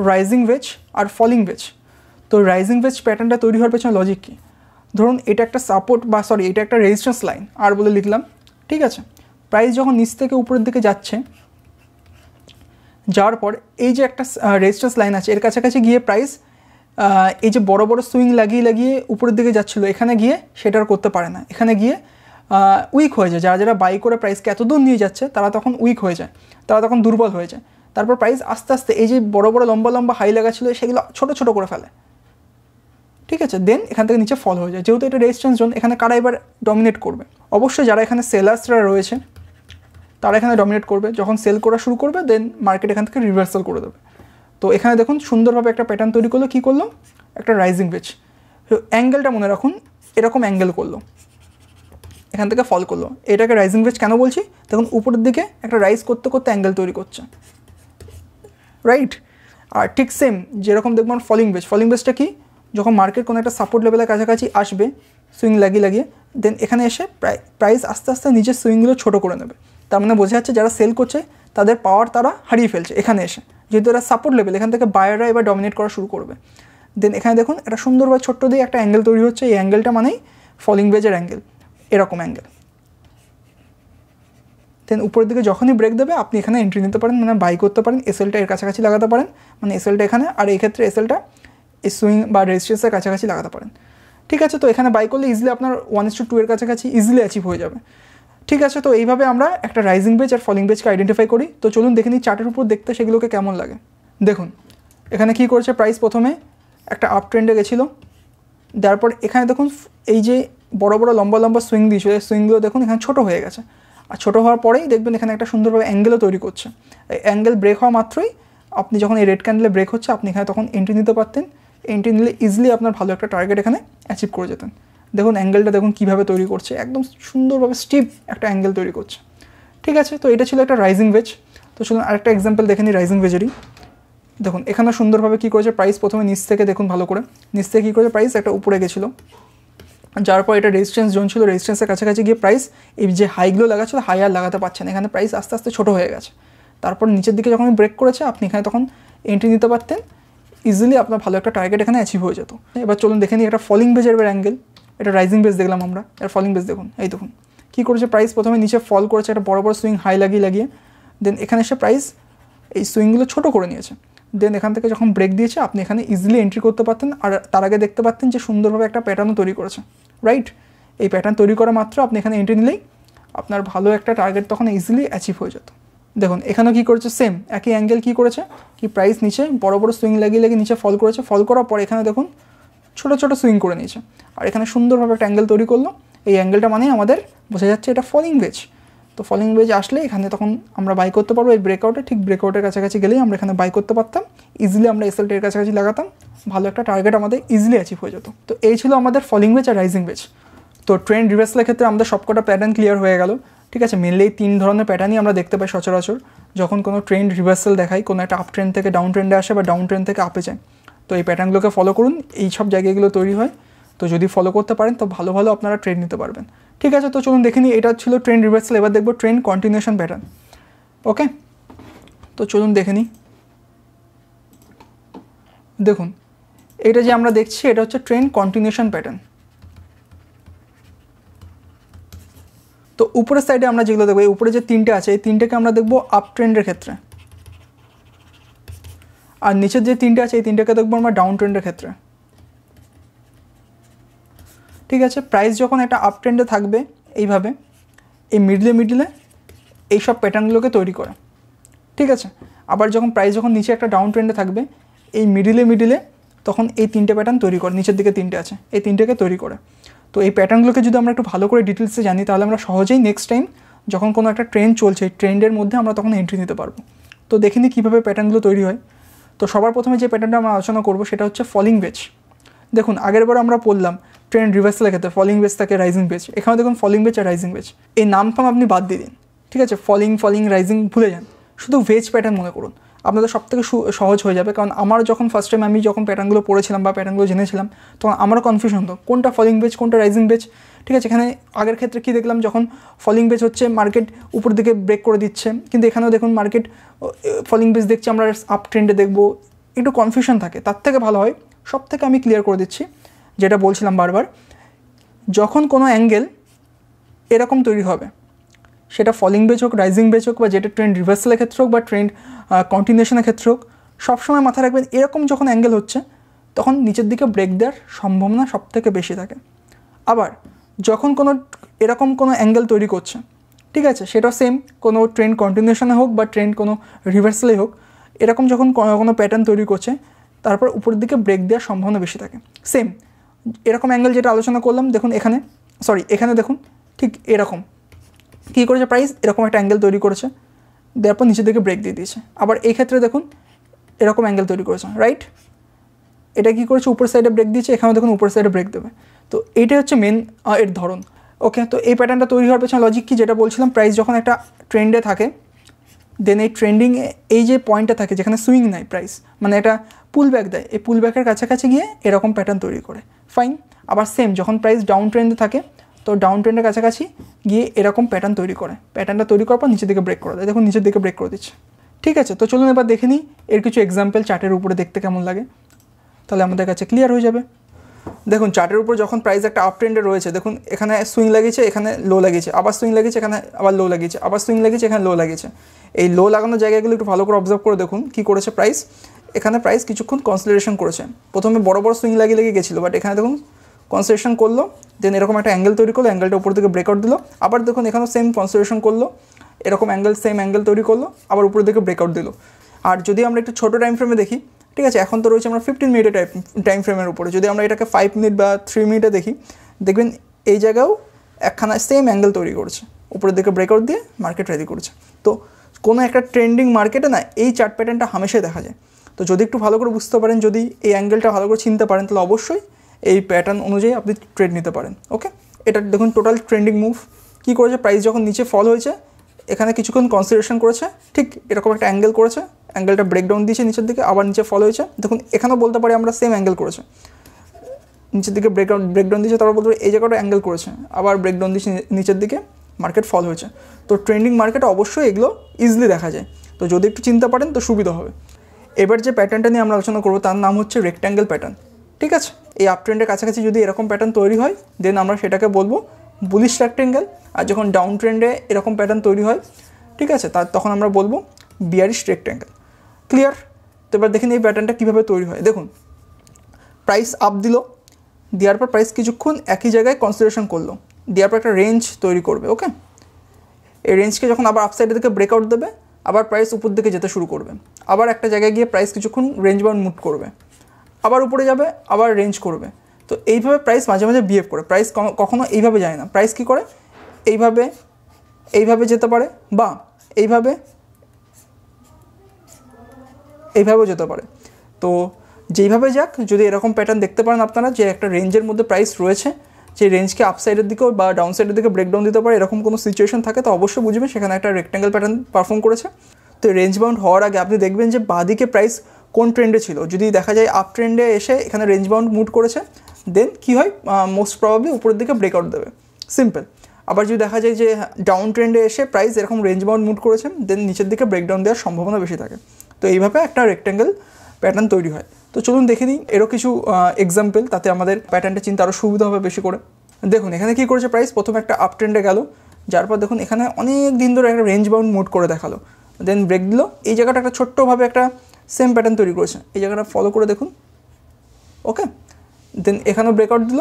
Speaker 1: রাইজিং ওয়েজ আর ফলিং ওয়েজ তো রাইজিং ভেজ প্যাটার্নটা তৈরি হওয়ার পেছনে লজিক কী? ধরুন এটা একটা সাপোর্ট বা সরি এটা একটা রেজিস্ট্যান্স লাইন আর বলে লিখলাম, ঠিক আছে? প্রাইস যখন নিচ থেকে উপরের দিকে যাচ্ছে যাওয়ার পর এই যে একটা রেজিস্ট্যান্স লাইন আছে, এর কাছাকাছি গিয়ে প্রাইস এই যে বড় বড় সুইং লাগিয়ে লাগিয়ে উপরের দিকে যাচ্ছিল, এখানে গিয়ে সেটা আর করতে পারে না। এখানে গিয়ে উইক হয়ে যায়। যারা যারা বাই করে প্রাইসকে এত দূর নিয়ে যাচ্ছে, তারা তখন উইক হয়ে যায়। তারা তখন দুর্বল হয়ে যায়। তারপর প্রাইস আস্তে আস্তে এই যে বড় বড় লম্বা লম্বা হাই লাগা ছিল সেগুলো ছোটো ছোটো করে ফেলে। ঠিক আছে? দেন এখান থেকে নিচে ফল হয়ে যায়। যেহেতু এটা রেজিস্ট্যান্স জোন এখানে কারা এবার ডমিনেট করবে? অবশ্যই যারা এখানে সেলার্সরা রয়েছে তারা এখানে ডমিনেট করবে। যখন সেল করা শুরু করবে দেন মার্কেট এখান থেকে রিভার্সাল করে দেবে। তো এখানে দেখুন সুন্দরভাবে একটা প্যাটার্ন তৈরি করল। কী করল? একটা রাইজিং বেচ অ্যাঙ্গেলটা মনে রাখুন, এরকম অ্যাঙ্গেল করল। এখান থেকে ফল করল। এটাকে রাইজিং বেচ কেন বলছি? দেখুন, উপরের দিকে একটা রাইজ করতে করতে অ্যাঙ্গেল তৈরি করছে। রাইট আর ঠিক সেম যেরকম দেখবেন ফলিং বেচ ফলিং বেচটা কি? যখন মার্কেট কোনো একটা সাপোর্ট লেভেলের কাছাকাছি আসবে সুইং লাগিয়ে লাগিয়ে দেন এখানে এসে প্রাইস আস্তে আস্তে নিজের সুইংগুলো ছোটো করে নেবে। তার মানে বোঝা যাচ্ছে যারা সেল করছে, তাদের পাওয়ার তারা হারিয়ে ফেলছে এখানে এসে। যেহেতু এরা সাপোর্ট লেভেল এখান থেকে বায়াররা এবার ডমিনেট করা শুরু করবে। দেন এখানে দেখুন, একটা সুন্দরভাবে ছোট্ট দিয়ে একটা অ্যাঙ্গেল তৈরি হচ্ছে। এই অ্যাঙ্গেলটা মানেই ফলিং বেজের অ্যাঙ্গেল এরকম অ্যাঙ্গেল দেন উপরের দিকে যখনই ব্রেক দেবে, আপনি এখানে এন্ট্রি নিতে পারেন মানে বাই করতে পারেন এসএলটা এর কাছাকাছি লাগাতে পারেন। মানে এসএলটা এখানে, আর এই ক্ষেত্রে এসএলটা এই সুইং বা রেজিস্ট্রেন্সের কাছাকাছি লাগাতে পারেন। ঠিক আছে, তো এখানে বাই করলে ইজিলি আপনার ওয়ান ইস টু টু এর কাছাকাছি ইজিলি অ্যাচিভ হয়ে যাবে। ঠিক আছে, তো এইভাবে আমরা একটা রাইজিং বেজ আর ফলিং বেজকে আইডেন্টিফাই করি। তো চলুন দেখে নিই চার্টের উপর দেখতে সেগুলোকে কেমন লাগে। দেখুন, এখানে কি করছে প্রাইস প্রথমে? একটা আপ ট্রেন্ডে গেছিল। তারপর এখানে দেখুন, এই যে বড় বড় লম্বা লম্বা সুইং দিয়েছিল এই সুইংগুলো দেখুন এখানে ছোটো হয়ে গেছে। আর ছোটো হওয়ার পরেই দেখবেন এখানে একটা সুন্দরভাবে অ্যাঙ্গেলও তৈরি করছে। এই অ্যাঙ্গেল ব্রেক হওয়া মাত্রই আপনি যখন এই রেড ক্যান্ডেলে ব্রেক হচ্ছে, আপনি এখানে তখন এন্ট্রি নিতে পারতেন। এন্ট্রি নিলে ইজিলি আপনার ভালো একটা টার্গেট এখানে অ্যাচিভ করে যেতেন। দেখুন অ্যাঙ্গেলটা দেখুন কীভাবে তৈরি করছে। একদম সুন্দরভাবে স্টিপ একটা অ্যাঙ্গেল তৈরি করছে। ঠিক আছে? তো এটা ছিল একটা রাইজিং ভেজ তো চলুন আরেকটা এক্সাম্পল দেখে নিই রাইজিং ভেজেরই দেখুন, এখানে সুন্দরভাবে কী করেছে? প্রাইস প্রথমে নিচ থেকে দেখুন ভালো করে। নিচ থেকে কী করেছে? প্রাইস একটা উপরে গেছিল। যার পর এটা রেজিস্ট্যান্স জোন ছিল। রেজিস্ট্যান্সের কাছাকাছি গিয়ে প্রাইস এই যে হাইগুলো লাগাচ্ছিল হাই আর লাগাতে পারছেন এখানে প্রাইস আস্তে আস্তে ছোটো হয়ে গেছে। তারপর নিচের দিকে যখন ব্রেক করেছে, আপনি এখানে তখন এন্ট্রি নিতে পারতেন। ইজিলি আপনার ভালো একটা টার্গেট এখানে অ্যাচিভ হয়ে যেত। এবার চলুন দেখে নিই একটা ফলিং বেজের অ্যাঙ্গেল এটা রাইজিং বেস দেখলাম আমরা এর ফলিং বেস দেখুন, এই দেখুন। কী করেছে প্রাইস প্রথমে নিচে ফল করেছে, একটা বড় বড় সুইং হাই লাগিয়ে লাগিয়ে। দেন এখানে এসে প্রাইস এই সুইংগুলো ছোটো করে নিয়েছে। দেন এখান থেকে যখন ব্রেক দিয়েছে, আপনি এখানে ইজিলি এন্ট্রি করতে পারতেন, আর তার আগে দেখতে পারতেন যে সুন্দরভাবে একটা প্যাটার্নও তৈরি করেছে রাইট এই প্যাটার্ন তৈরি করা মাত্র আপনি এখানে এন্ট্রি নিলেই আপনার ভালো একটা টার্গেট তখন ইজিলি অ্যাচিভ হয়ে যেত। দেখুন, এখানেও কী করেছে? সেম একই অ্যাঙ্গেল কী করেছে? কি প্রাইস নিচে বড় বড় সুইং লাগিয়ে লাগিয়ে নিচে ফল করেছে। ফল করার পর এখানে দেখুন ছোটো ছোটো সুইং করে নিয়েছে। আর এখানে সুন্দরভাবে একটা অ্যাঙ্গেল তৈরি করল। এই অ্যাঙ্গেলটা মানে আমাদের বোঝা যাচ্ছে এটা ফলিং বেজ তো ফলিং বেজ আসলে এখানে তখন আমরা বাই করতে পারব এই ব্রেকআউটে ঠিক ব্রেকআউটের কাছাকাছি গেলেই আমরা এখানে বাই করতে পারতাম। ইজিলি আমরা এসএলটের কাছাকাছি লাগাতাম। ভালো একটা টার্গেট আমাদের ইজিলি অ্যাচিভ হয়ে যেত। তো এই ছিল আমাদের ফলিং বেজ আর রাইজিং বেজ তো ট্রেন রিভার্সালের ক্ষেত্রে আমাদের সবকটা প্যাটার্ন ক্লিয়ার হয়ে গেল। ঠিক আছে মেনলি এই তিন ধরনের প্যাটার্নই আমরা দেখতে পাই সচরাচর। যখন কোনো ট্রেন্ড রিভার্সাল দেখাই কোনো একটা আপ ট্রেন্ড থেকে ডাউন ট্রেন্ডে আসে বা ডাউন ট্রেন্ড থেকে আপে যায়। তো এই প্যাটার্নগুলোকে ফলো করুন, এই সব জায়গাগুলো তৈরি হয়। তো যদি ফলো করতে পারেন, তো ভালো ভালো আপনারা ট্রেন নিতে পারবেন। ঠিক আছে, তো চলুন দেখে নিই, এটা ছিল ট্রেন রিভার্সাল এবার দেখব ট্রেন কন্টিনিউশন প্যাটার্ন ওকে তো চলুন দেখে নিই। দেখুন, এটা যে আমরা দেখছি, এটা হচ্ছে ট্রেন কন্টিনিউশন প্যাটার্ন তো উপরের সাইডে আমরা যেগুলো দেখব, এই উপরে যে তিনটে আছে, এই তিনটেকে আমরা দেখব আপ ট্রেন্ডের ক্ষেত্রে। আর নিচের যে তিনটে আছে, এই তিনটেকে দেখব আমরা ডাউন ট্রেন্ডের ক্ষেত্রে। ঠিক আছে? প্রাইস যখন একটা আপ ট্রেন্ডে থাকবে এইভাবে, এই মিডলে মিডলে এইসব প্যাটার্নগুলোকে তৈরি করে। ঠিক আছে? আবার যখন প্রাইস যখন নিচে একটা ডাউন ট্রেন্ডে থাকবে, এই মিডিলে মিডিলে তখন এই তিনটে প্যাটার্ন তৈরি করে, নিচের দিকে তিনটে আছে, এই তিনটেকে তৈরি করে। তো এই প্যাটার্নগুলোকে যদি আমরা একটু ভালো করে ডিটেলসে জানি, তাহলে আমরা সহজেই নেক্সট টাইম যখন কোনো একটা ট্রেন্ড চলছে ট্রেন্ডের মধ্যে আমরা তখন এন্ট্রি নিতে পারব। তো দেখে নিই কীভাবে প্যাটার্নগুলো তৈরি হয়। তো সবার প্রথমে যে প্যাটার্নটা আমরা আলোচনা করব সেটা হচ্ছে ফলিং বেচ দেখুন, আগের বার আমরা পড়লাম ট্রেন্ড রিভার্সালের ক্ষেত্রে ফলিং বেচ থাকে রাইজিং বেচ এখানে দেখুন ফলিং বেচ আর রাইজিং বেচ এই নাম ফাম আপনি বাদ দিয়ে দিন, ঠিক আছে? ফলিং ফলিং রাইজিং ভুলে যান। শুধু ভেজ প্যাটার্ন মনে করুন। আপনাদের সব থেকে সহজ হয়ে যাবে। কারণ আমার যখন ফার্স্ট টাইম আমি যখন প্যাটার্নগুলো পড়েছিলাম বা প্যাটার্নগুলো জেনেছিলাম, তখন আমারও কনফিউশন হতো, কোনটা ফলিং বেচ কোনটা রাইজিং বেচ ঠিক আছে? এখানে আগের ক্ষেত্রে কী দেখলাম? যখন ফলিং বেচ হচ্ছে মার্কেট উপর দিকে ব্রেক করে দিচ্ছে, কিন্তু এখানেও দেখুন মার্কেট ফলিং বেচ দেখছি, আমরা আপ ট্রেন্ডে দেখব। একটু কনফিউশন থাকে, তার থেকে ভালো হয় সব থেকে আমি ক্লিয়ার করে দিচ্ছি, যেটা বলছিলাম বারবার, যখন কোনো অ্যাঙ্গেল এরকম তৈরি হবে সেটা ফলিং বেচ হোক রাইজিং বেচ হোক বা যেটা ট্রেন্ড রিভার্সালের ক্ষেত্রে হোক বা ট্রেন্ড কন্টিনিউশনের ক্ষেত্রে হোক, সবসময় মাথায় রাখবেন এরকম যখন অ্যাঙ্গেল হচ্ছে, তখন নিচের দিকে ব্রেক দেওয়ার সম্ভাবনা সব থেকে বেশি থাকে। আবার যখন কোনো এরকম কোনো অ্যাঙ্গেল তৈরি করছে, ঠিক আছে, সেটা সেম কোনো ট্রেন্ড কন্টিনিউশনে হোক বা ট্রেন্ড কোনো রিভার্সালে হোক, এরকম যখন কোনো প্যাটার্ন তৈরি করছে, তারপর উপরের দিকে ব্রেক দেওয়ার সম্ভাবনা বেশি থাকে। সেম এরকম অ্যাঙ্গেল যেটা আলোচনা করলাম, দেখুন এখানে সরি এখানে দেখুন, ঠিক এরকম। কী করেছে? প্রাইস এরকম একটা অ্যাঙ্গেল তৈরি করেছে। দেওয়ার পর নিচের দিকে ব্রেক দিয়ে দিয়েছে। আবার এই ক্ষেত্রে দেখুন, এরকম অ্যাঙ্গেল তৈরি করেছে রাইট এটা কী করেছে? উপর সাইডে ব্রেক দিয়েছে, এখানেও দেখুন উপর সাইডে ব্রেক দেবে। তো এইটাই হচ্ছে মেন এর ধরন। ওকে তো এই প্যাটার্নটা তৈরি হওয়ার পেছনে লজিক কি? যেটা বলছিলাম প্রাইস যখন একটা ট্রেন্ডে থাকে দেন এই ট্রেন্ডিং এই যে পয়েন্টটা থাকে, যেখানে সুইং নাই প্রাইস মানে এটা পুল ব্যাক দেয়, এই পুল ব্যাকের কাছাকাছি গিয়ে এরকম প্যাটার্ন তৈরি করে। ফাইন আবার সেম যখন প্রাইস ডাউন ট্রেন্ডে থাকে তো ডাউন ট্রেন্ডের কাছাকাছি গিয়ে এরকম প্যাটার্ন তৈরি করে। প্যাটার্নটা তৈরি করার পর নিচের দিকে ব্রেক করে দেয়। দেখুন, নিচের দিকে ব্রেক করে দিচ্ছে। ঠিক আছে? তো চলুন এবার দেখে নিই এর কিছু এক্সাম্পল চার্টের উপরে দেখতে কেমন লাগে। তাহলে আমাদের কাছে ক্লিয়ার হয়ে যাবে। দেখুন চার্টের উপর যখন প্রাইস একটা আপ ট্রেন্ডে রয়েছে, দেখুন, এখানে সুইং লাগিয়েছে, এখানে লো লাগিয়েছে, আবার সুইং লাগিয়েছে, এখানে আবার লো লাগিয়েছে, আবার সুইং লাগিয়েছে, এখানে লো লাগিয়েছে। এই লো লাগানো জায়গাগুলো একটু ভালো করে অবজার্ভ করে দেখুন কী করেছে প্রাইস এখানে প্রাইস কিছুক্ষণ কনসিডারেশন করেছে। প্রথমে বড় বড় সুইং লাগিয়ে লেগে গেছিল বাট এখানে দেখুন কনসিডারেশন করল দেন এরকম একটা অ্যাঙ্গেল তৈরি করল অ্যাঙ্গেলটা উপর থেকে ব্রেকআউট দিল, আবার দেখুন এখানেও সেম কনসিডারেশন করল, এরকম অ্যাঙ্গেল সেম অ্যাঙ্গেল তৈরি করল, আবার উপর দিকে ব্রেকআউট দিল। আর যদি আমরা একটু ছোটো টাইম ফ্রেমে দেখি, ঠিক আছে, এখন তো রয়েছে আমরা ফিফটিন মিনিটের টাইম টাইম ফ্রেমের উপরে। যদি আমরা এটাকে ফাইভ মিনিট বা থ্রি মিনিটে দেখি, দেখবেন এই জায়গাও একখানা সেম অ্যাঙ্গেল তৈরি করছে। উপরের দিকে ব্রেকআউট দিয়ে মার্কেট রেডি করছে। তো কোনো একটা ট্রেন্ডিং মার্কেটে না, এই চার্ট প্যাটার্নটা হামেশাই দেখা যায়। তো যদি একটু ভালো করে বুঝতে পারেন, যদি এই অ্যাঙ্গেলটা ভালো করে চিনতে পারেন, তাহলে অবশ্যই এই প্যাটার্ন অনুযায়ী আপনি ট্রেড নিতে পারেন ওকে এটা দেখুন টোটাল ট্রেন্ডিং মুভ কী করেছে? প্রাইস যখন নিচে ফল হয়েছে, এখানে কিছুক্ষণ কনসিডারেশন করেছে, ঠিক এরকম একটা অ্যাঙ্গেল করেছে অ্যাঙ্গেলটা ব্রেকডাউন দিয়েছে নিচের দিকে, আবার নিচে ফল হয়েছে। দেখুন, এখানেও বলতে পারি আমরা সেম অ্যাঙ্গেল করেছে। নিচের দিকে ব্রেকডাউন ব্রেকডাউন দিয়েছে, তারপর বলতে পারি এই জায়গাটা অ্যাঙ্গেল করেছে, আবার ব্রেকডাউন দিয়েছে নিচের দিকে মার্কেট ফল হয়েছে। তো ট্রেন্ডিং মার্কেটে অবশ্যই এগুলো ইজিলি দেখা যায়। তো যদি একটু চিন্তা পারেন, তো সুবিধা হবে। এবার যে প্যাটার্নটা নিয়ে আমরা আলোচনা করব, তার নাম হচ্ছে রেক্ট্যাঙ্গেল প্যাটার্ন ঠিক আছে? এই আপ ট্রেন্ডের কাছাকাছি যদি এরকম প্যাটার্ন তৈরি হয় দেন আমরা সেটাকে বলব বুলিশ রেক্ট্যাঙ্গেল আর যখন ডাউন ট্রেন্ডে এরকম প্যাটার্ন তৈরি হয়, ঠিক আছে? তার তখন আমরা বলব বিয়ারিশ রেক্ট্যাঙ্গেল ক্লিয়ার তো এবার দেখেন এই প্যাটার্নটা কীভাবে তৈরি হয়। দেখুন প্রাইস আপ দিল, দেওয়ার পর প্রাইস কিছুক্ষণ একই জায়গায় কনসিডারেশন করল। দেওয়ার পর একটা রেঞ্জ তৈরি করবে ওকে এই রেঞ্জকে যখন আবার আপসাইডের দিকে ব্রেকআউট দেবে, আবার প্রাইস উপর দিকে যেতে শুরু করবে। আবার একটা জায়গায় গিয়ে প্রাইস কিছুক্ষণ রেঞ্জ বাউন্ড মুভ করবে। আবার উপরে যাবে, আবার রেঞ্জ করবে। তো এইভাবে প্রাইস মাঝে মাঝে বিহেভ করে। প্রাইস কখনো এইভাবে যায় না। প্রাইস কী করে? এইভাবে এইভাবে যেতে পারে বা এইভাবে, এইভাবেও যেতে পারে। তো যেইভাবে যাক, যদি এরকম প্যাটার্ন দেখতে পারেন আপনারা যে একটা রেঞ্জের মধ্যে প্রাইস রয়েছে, যে রেঞ্জকে আপসাইডের দিকেও বা ডাউন সাইডের দিকে ব্রেকডাউন দিতে পারে, এরকম কোনো সিচুয়েশন থাকে, তো অবশ্যই বুঝবেন, সেখানে একটা রেক্ট্যাঙ্গেল প্যাটার্ন পারফর্ম করেছে। তো রেঞ্জ বাউন্ড হওয়ার আগে আপনি দেখবেন যে বাদিকে প্রাইস কোন ট্রেন্ডে ছিল? যদি দেখা যায় আপ ট্রেন্ডে এসে এখানে রেঞ্জ বাউন্ড মুড করেছে দেন কী হয়? মোস্ট প্রবাবলি উপরের দিকে ব্রেকআউট দেবে। সিম্পল আবার যদি দেখা যায় যে ডাউন ট্রেন্ডে এসে প্রাইস এরকম রেঞ্জ বাউন্ড মুড করেছে দেন নিচের দিকে ব্রেকডাউন দেওয়ার সম্ভাবনা বেশি থাকে। তো এইভাবে একটা রেক্ট্যাঙ্গেল প্যাটার্ন তৈরি হয়। তো চলুন দেখে নিই, এরও কিছু এক্সাম্পল তাতে আমাদের প্যাটার্নটা চিন্তা আরও সুবিধা হবে বেশি করে। দেখুন, এখানে কী করেছে প্রাইস প্রথমে একটা আপ ট্রেন্ডে গেল, যার পর দেখুন এখানে অনেক দিন ধরে একটা রেঞ্জ বাউন্ড মুড করে দেখাল। দেন ব্রেক দিল। এই জায়গাটা একটা ছোট্টভাবে একটা সেম প্যাটার্ন তৈরি করেছে। এই জায়গাটা ফলো করে দেখুন। ওকে দেন এখানেও ব্রেকআউট দিল,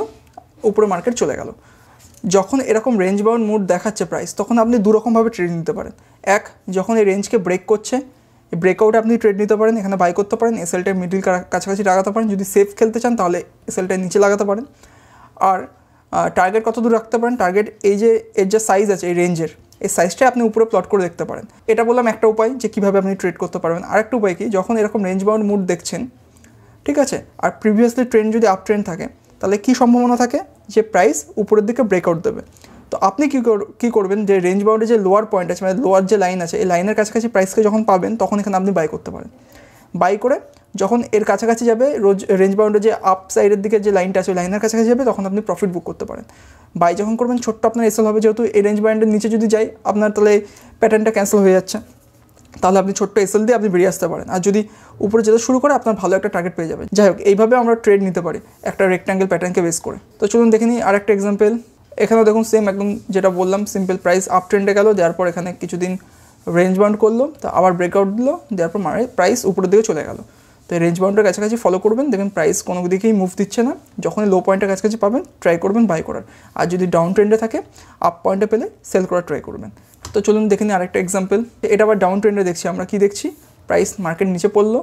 Speaker 1: উপরে মার্কেট চলে গেল। যখন এরকম রেঞ্জ বাউন্ড মুড দেখাচ্ছে প্রাইস তখন আপনি দুরকমভাবে ট্রেড নিতে পারেন। এক, যখন এই রেঞ্জকে ব্রেক করছে ব্রেকআউটে আপনি ট্রেড নিতে পারেন, এখানে বাই করতে পারেন এসএলটা মিডিল কাছাকাছি লাগাতে পারেন। যদি সেফ খেলতে চান, তাহলে এসএলটা নিচে লাগাতে পারেন। আর টার্গেট কত দূর রাখতে পারেন? টার্গেট এই যে, এর যে সাইজ আছে, এই রেঞ্জের এই সাইজটাই আপনি উপরে প্লট করে দেখতে পারেন। এটা বললাম একটা উপায় যে কীভাবে আপনি ট্রেড করতে পারবেন। আরেকটা উপায় কি, যখন এরকম রেঞ্জ বাউন্ড মুড দেখছেন, ঠিক আছে? আর প্রিভিয়াসলি ট্রেন্ড যদি আপ ট্রেন্ড থাকে, তাহলে কী সম্ভাবনা থাকে? যে প্রাইস উপরের দিকে ব্রেকআউট দেবে। তো আপনি কী কী করবেন? যে রেঞ্জ বাউন্ডে যে লোয়ার পয়েন্ট আছে মানে লোয়ার যে লাইন আছে, এই লাইনের কাছাকাছি প্রাইসকে যখন পাবেন, তখন এখানে আপনি বাই করতে পারেন। বাই করে যখন এর কাছাকাছি যাবে, রোজ রেঞ্জ বাউন্ডে যে আপ সাইডের দিকে যে লাইনটা আছে ওই লাইনের কাছাকাছি যাবে, তখন আপনি প্রফিট বুক করতে পারেন। বাই যখন করবেন, ছোট্ট আপনার এসএল হবে যেহেতু, এই রেঞ্জ বাউন্ডের নিচে যদি যাই, আপনার তাহলে প্যাটার্নটা ক্যান্সেল হয়ে যাচ্ছে। তাহলে আপনি ছোট্ট এসএল দিয়ে আপনি বেরিয়ে আসতে পারেন। আর যদি উপরে যেতে শুরু করে, আপনার ভালো একটা টার্গেট পেয়ে যাবেন। যাই হোক, এইভাবে আমরা ট্রেড নিতে পারি একটা রেক্ট্যাঙ্গেল প্যাটার্নকে বেস করে। তো চলুন দেখে নিই আর একটা এক্সাম্পল এখানেও দেখুন সেম একদম যেটা বললাম সিম্পল প্রাইস আপ ট্রেন্ডে গেল দেওয়ার পর এখানে কিছুদিন রেঞ্জ বাউন্ড করল, তো আবার ব্রেকআউট দিলো, দেওয়ার পর মানে প্রাইস উপরের দিকে চলে গেল। তো রেঞ্জ বাউন্ডের কাছাকাছি ফলো করবেন, দেখবেন প্রাইস কোনো দিকেই মুভ দিচ্ছে না। যখনই লো পয়েন্টের কাছাকাছি পাবেন ট্রাই করবেন বাই করার। আর যদি ডাউন ট্রেন্ডে থাকে আপ পয়েন্টে পেলে সেল করার ট্রাই করবেন। তো চলুন দেখে নিই আরেকটা এক্সাম্পল এটা আবার ডাউন ট্রেন্ডে দেখছি, আমরা কি দেখছি? প্রাইস মার্কেট নিচে পড়ল,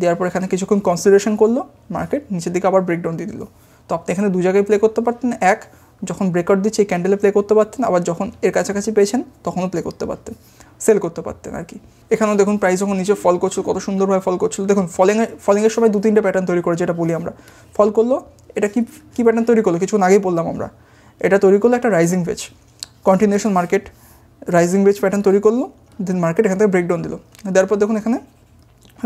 Speaker 1: দেওয়ার পর এখানে কিছুক্ষণ কনসিডারেশন করল মার্কেট নিচের দিকে আবার ব্রেকডাউন দিয়ে দিল। তো আপনি এখানে দু জায়গায় প্লে করতে পারতেন। এক, যখন ব্রেকআউট দিচ্ছে, এই ক্যান্ডেলে প্লে করতে পারতেন। আবার যখন এর কাছাকাছি পেয়েছেন, তখনও প্লে করতে পারতেন। সেল করতে পারতেন আর কি। এখানেও দেখুন প্রাইস যখন নিচে ফল করছিল, কত সুন্দরভাবে ফল করছিল। দেখুন ফলিংয়ে ফলিংয়ের সময় দু তিনটে প্যাটার্ন তৈরি করে যেটা বলি আমরা। ফল করল, এটা কী কী প্যাটার্ন তৈরি করল? কিছুক্ষণ আগেই বললাম আমরা। এটা তৈরি করল একটা rising wedge continuation market rising wedge pattern তৈরি করল দেন মার্কেট এখান থেকে ব্রেকডাউন দিল। পর দেখুন এখানে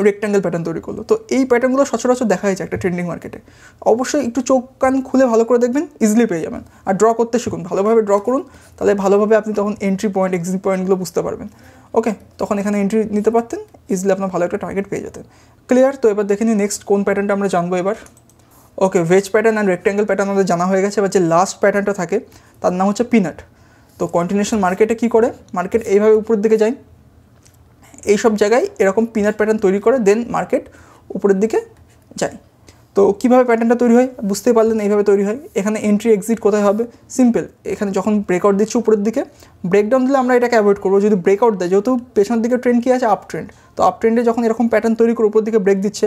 Speaker 1: রেক্ট্যাঙ্গেল প্যাটার্ন তৈরি করল। তো এই প্যাটার্নগুলো সচরাচর দেখা যায় একটা ট্রেন্ডিং মার্কেটে অবশ্যই একটু চোখ কান খুলে ভালো করে দেখবেন ইজিলি পেয়ে যাবেন। আর ড্র করতে শিখুন, ভালোভাবে ড্র করুন, তাহলে ভালোভাবে আপনি তখন এন্ট্রি পয়েন্ট এক্সিট পয়েন্টগুলো বুঝতে পারবেন। ওকে, তখন এখানে এন্ট্রি নিতে পারতেন ইজিলি আপনার ভালো একটা টার্গেট পেয়ে যেতেন। ক্লিয়ার তো এবার দেখে নিই নেক্সট কোন প্যাটার্নটা আমরা জানব এবার। Okay wedge pattern and rectangle pattern আমাদের জানা হয়ে গেছে, এবার যে লাস্ট প্যাটার্নটা থাকে, তার নাম হচ্ছে পিনাট তো কন্টিনিউশন মার্কেটে কী করে? মার্কেট এইভাবে উপরের দিকে যায়। এইসব জায়গায় এরকম পিনাট প্যাটার্ন তৈরি করে দেন মার্কেট উপরের দিকে যায়। তো কীভাবে প্যাটার্নটা তৈরি হয়? বুঝতেই পারলেন এইভাবে তৈরি হয়। এখানে এন্ট্রি এক্সিট কোথায় হবে? সিম্পল এখানে যখন ব্রেকআউট দিচ্ছে উপরের দিকে ব্রেকডাউন দিলে আমরা এটাকে অ্যাভয়েড করব। যদি ব্রেকআউট দেয়, যেহেতু পেছনের দিকে ট্রেন্ড কী আছে? আপ ট্রেন্ড তো আপ ট্রেন্ডে যখন এরকম প্যাটার্ন তৈরি করে উপর দিকে ব্রেক দিচ্ছে,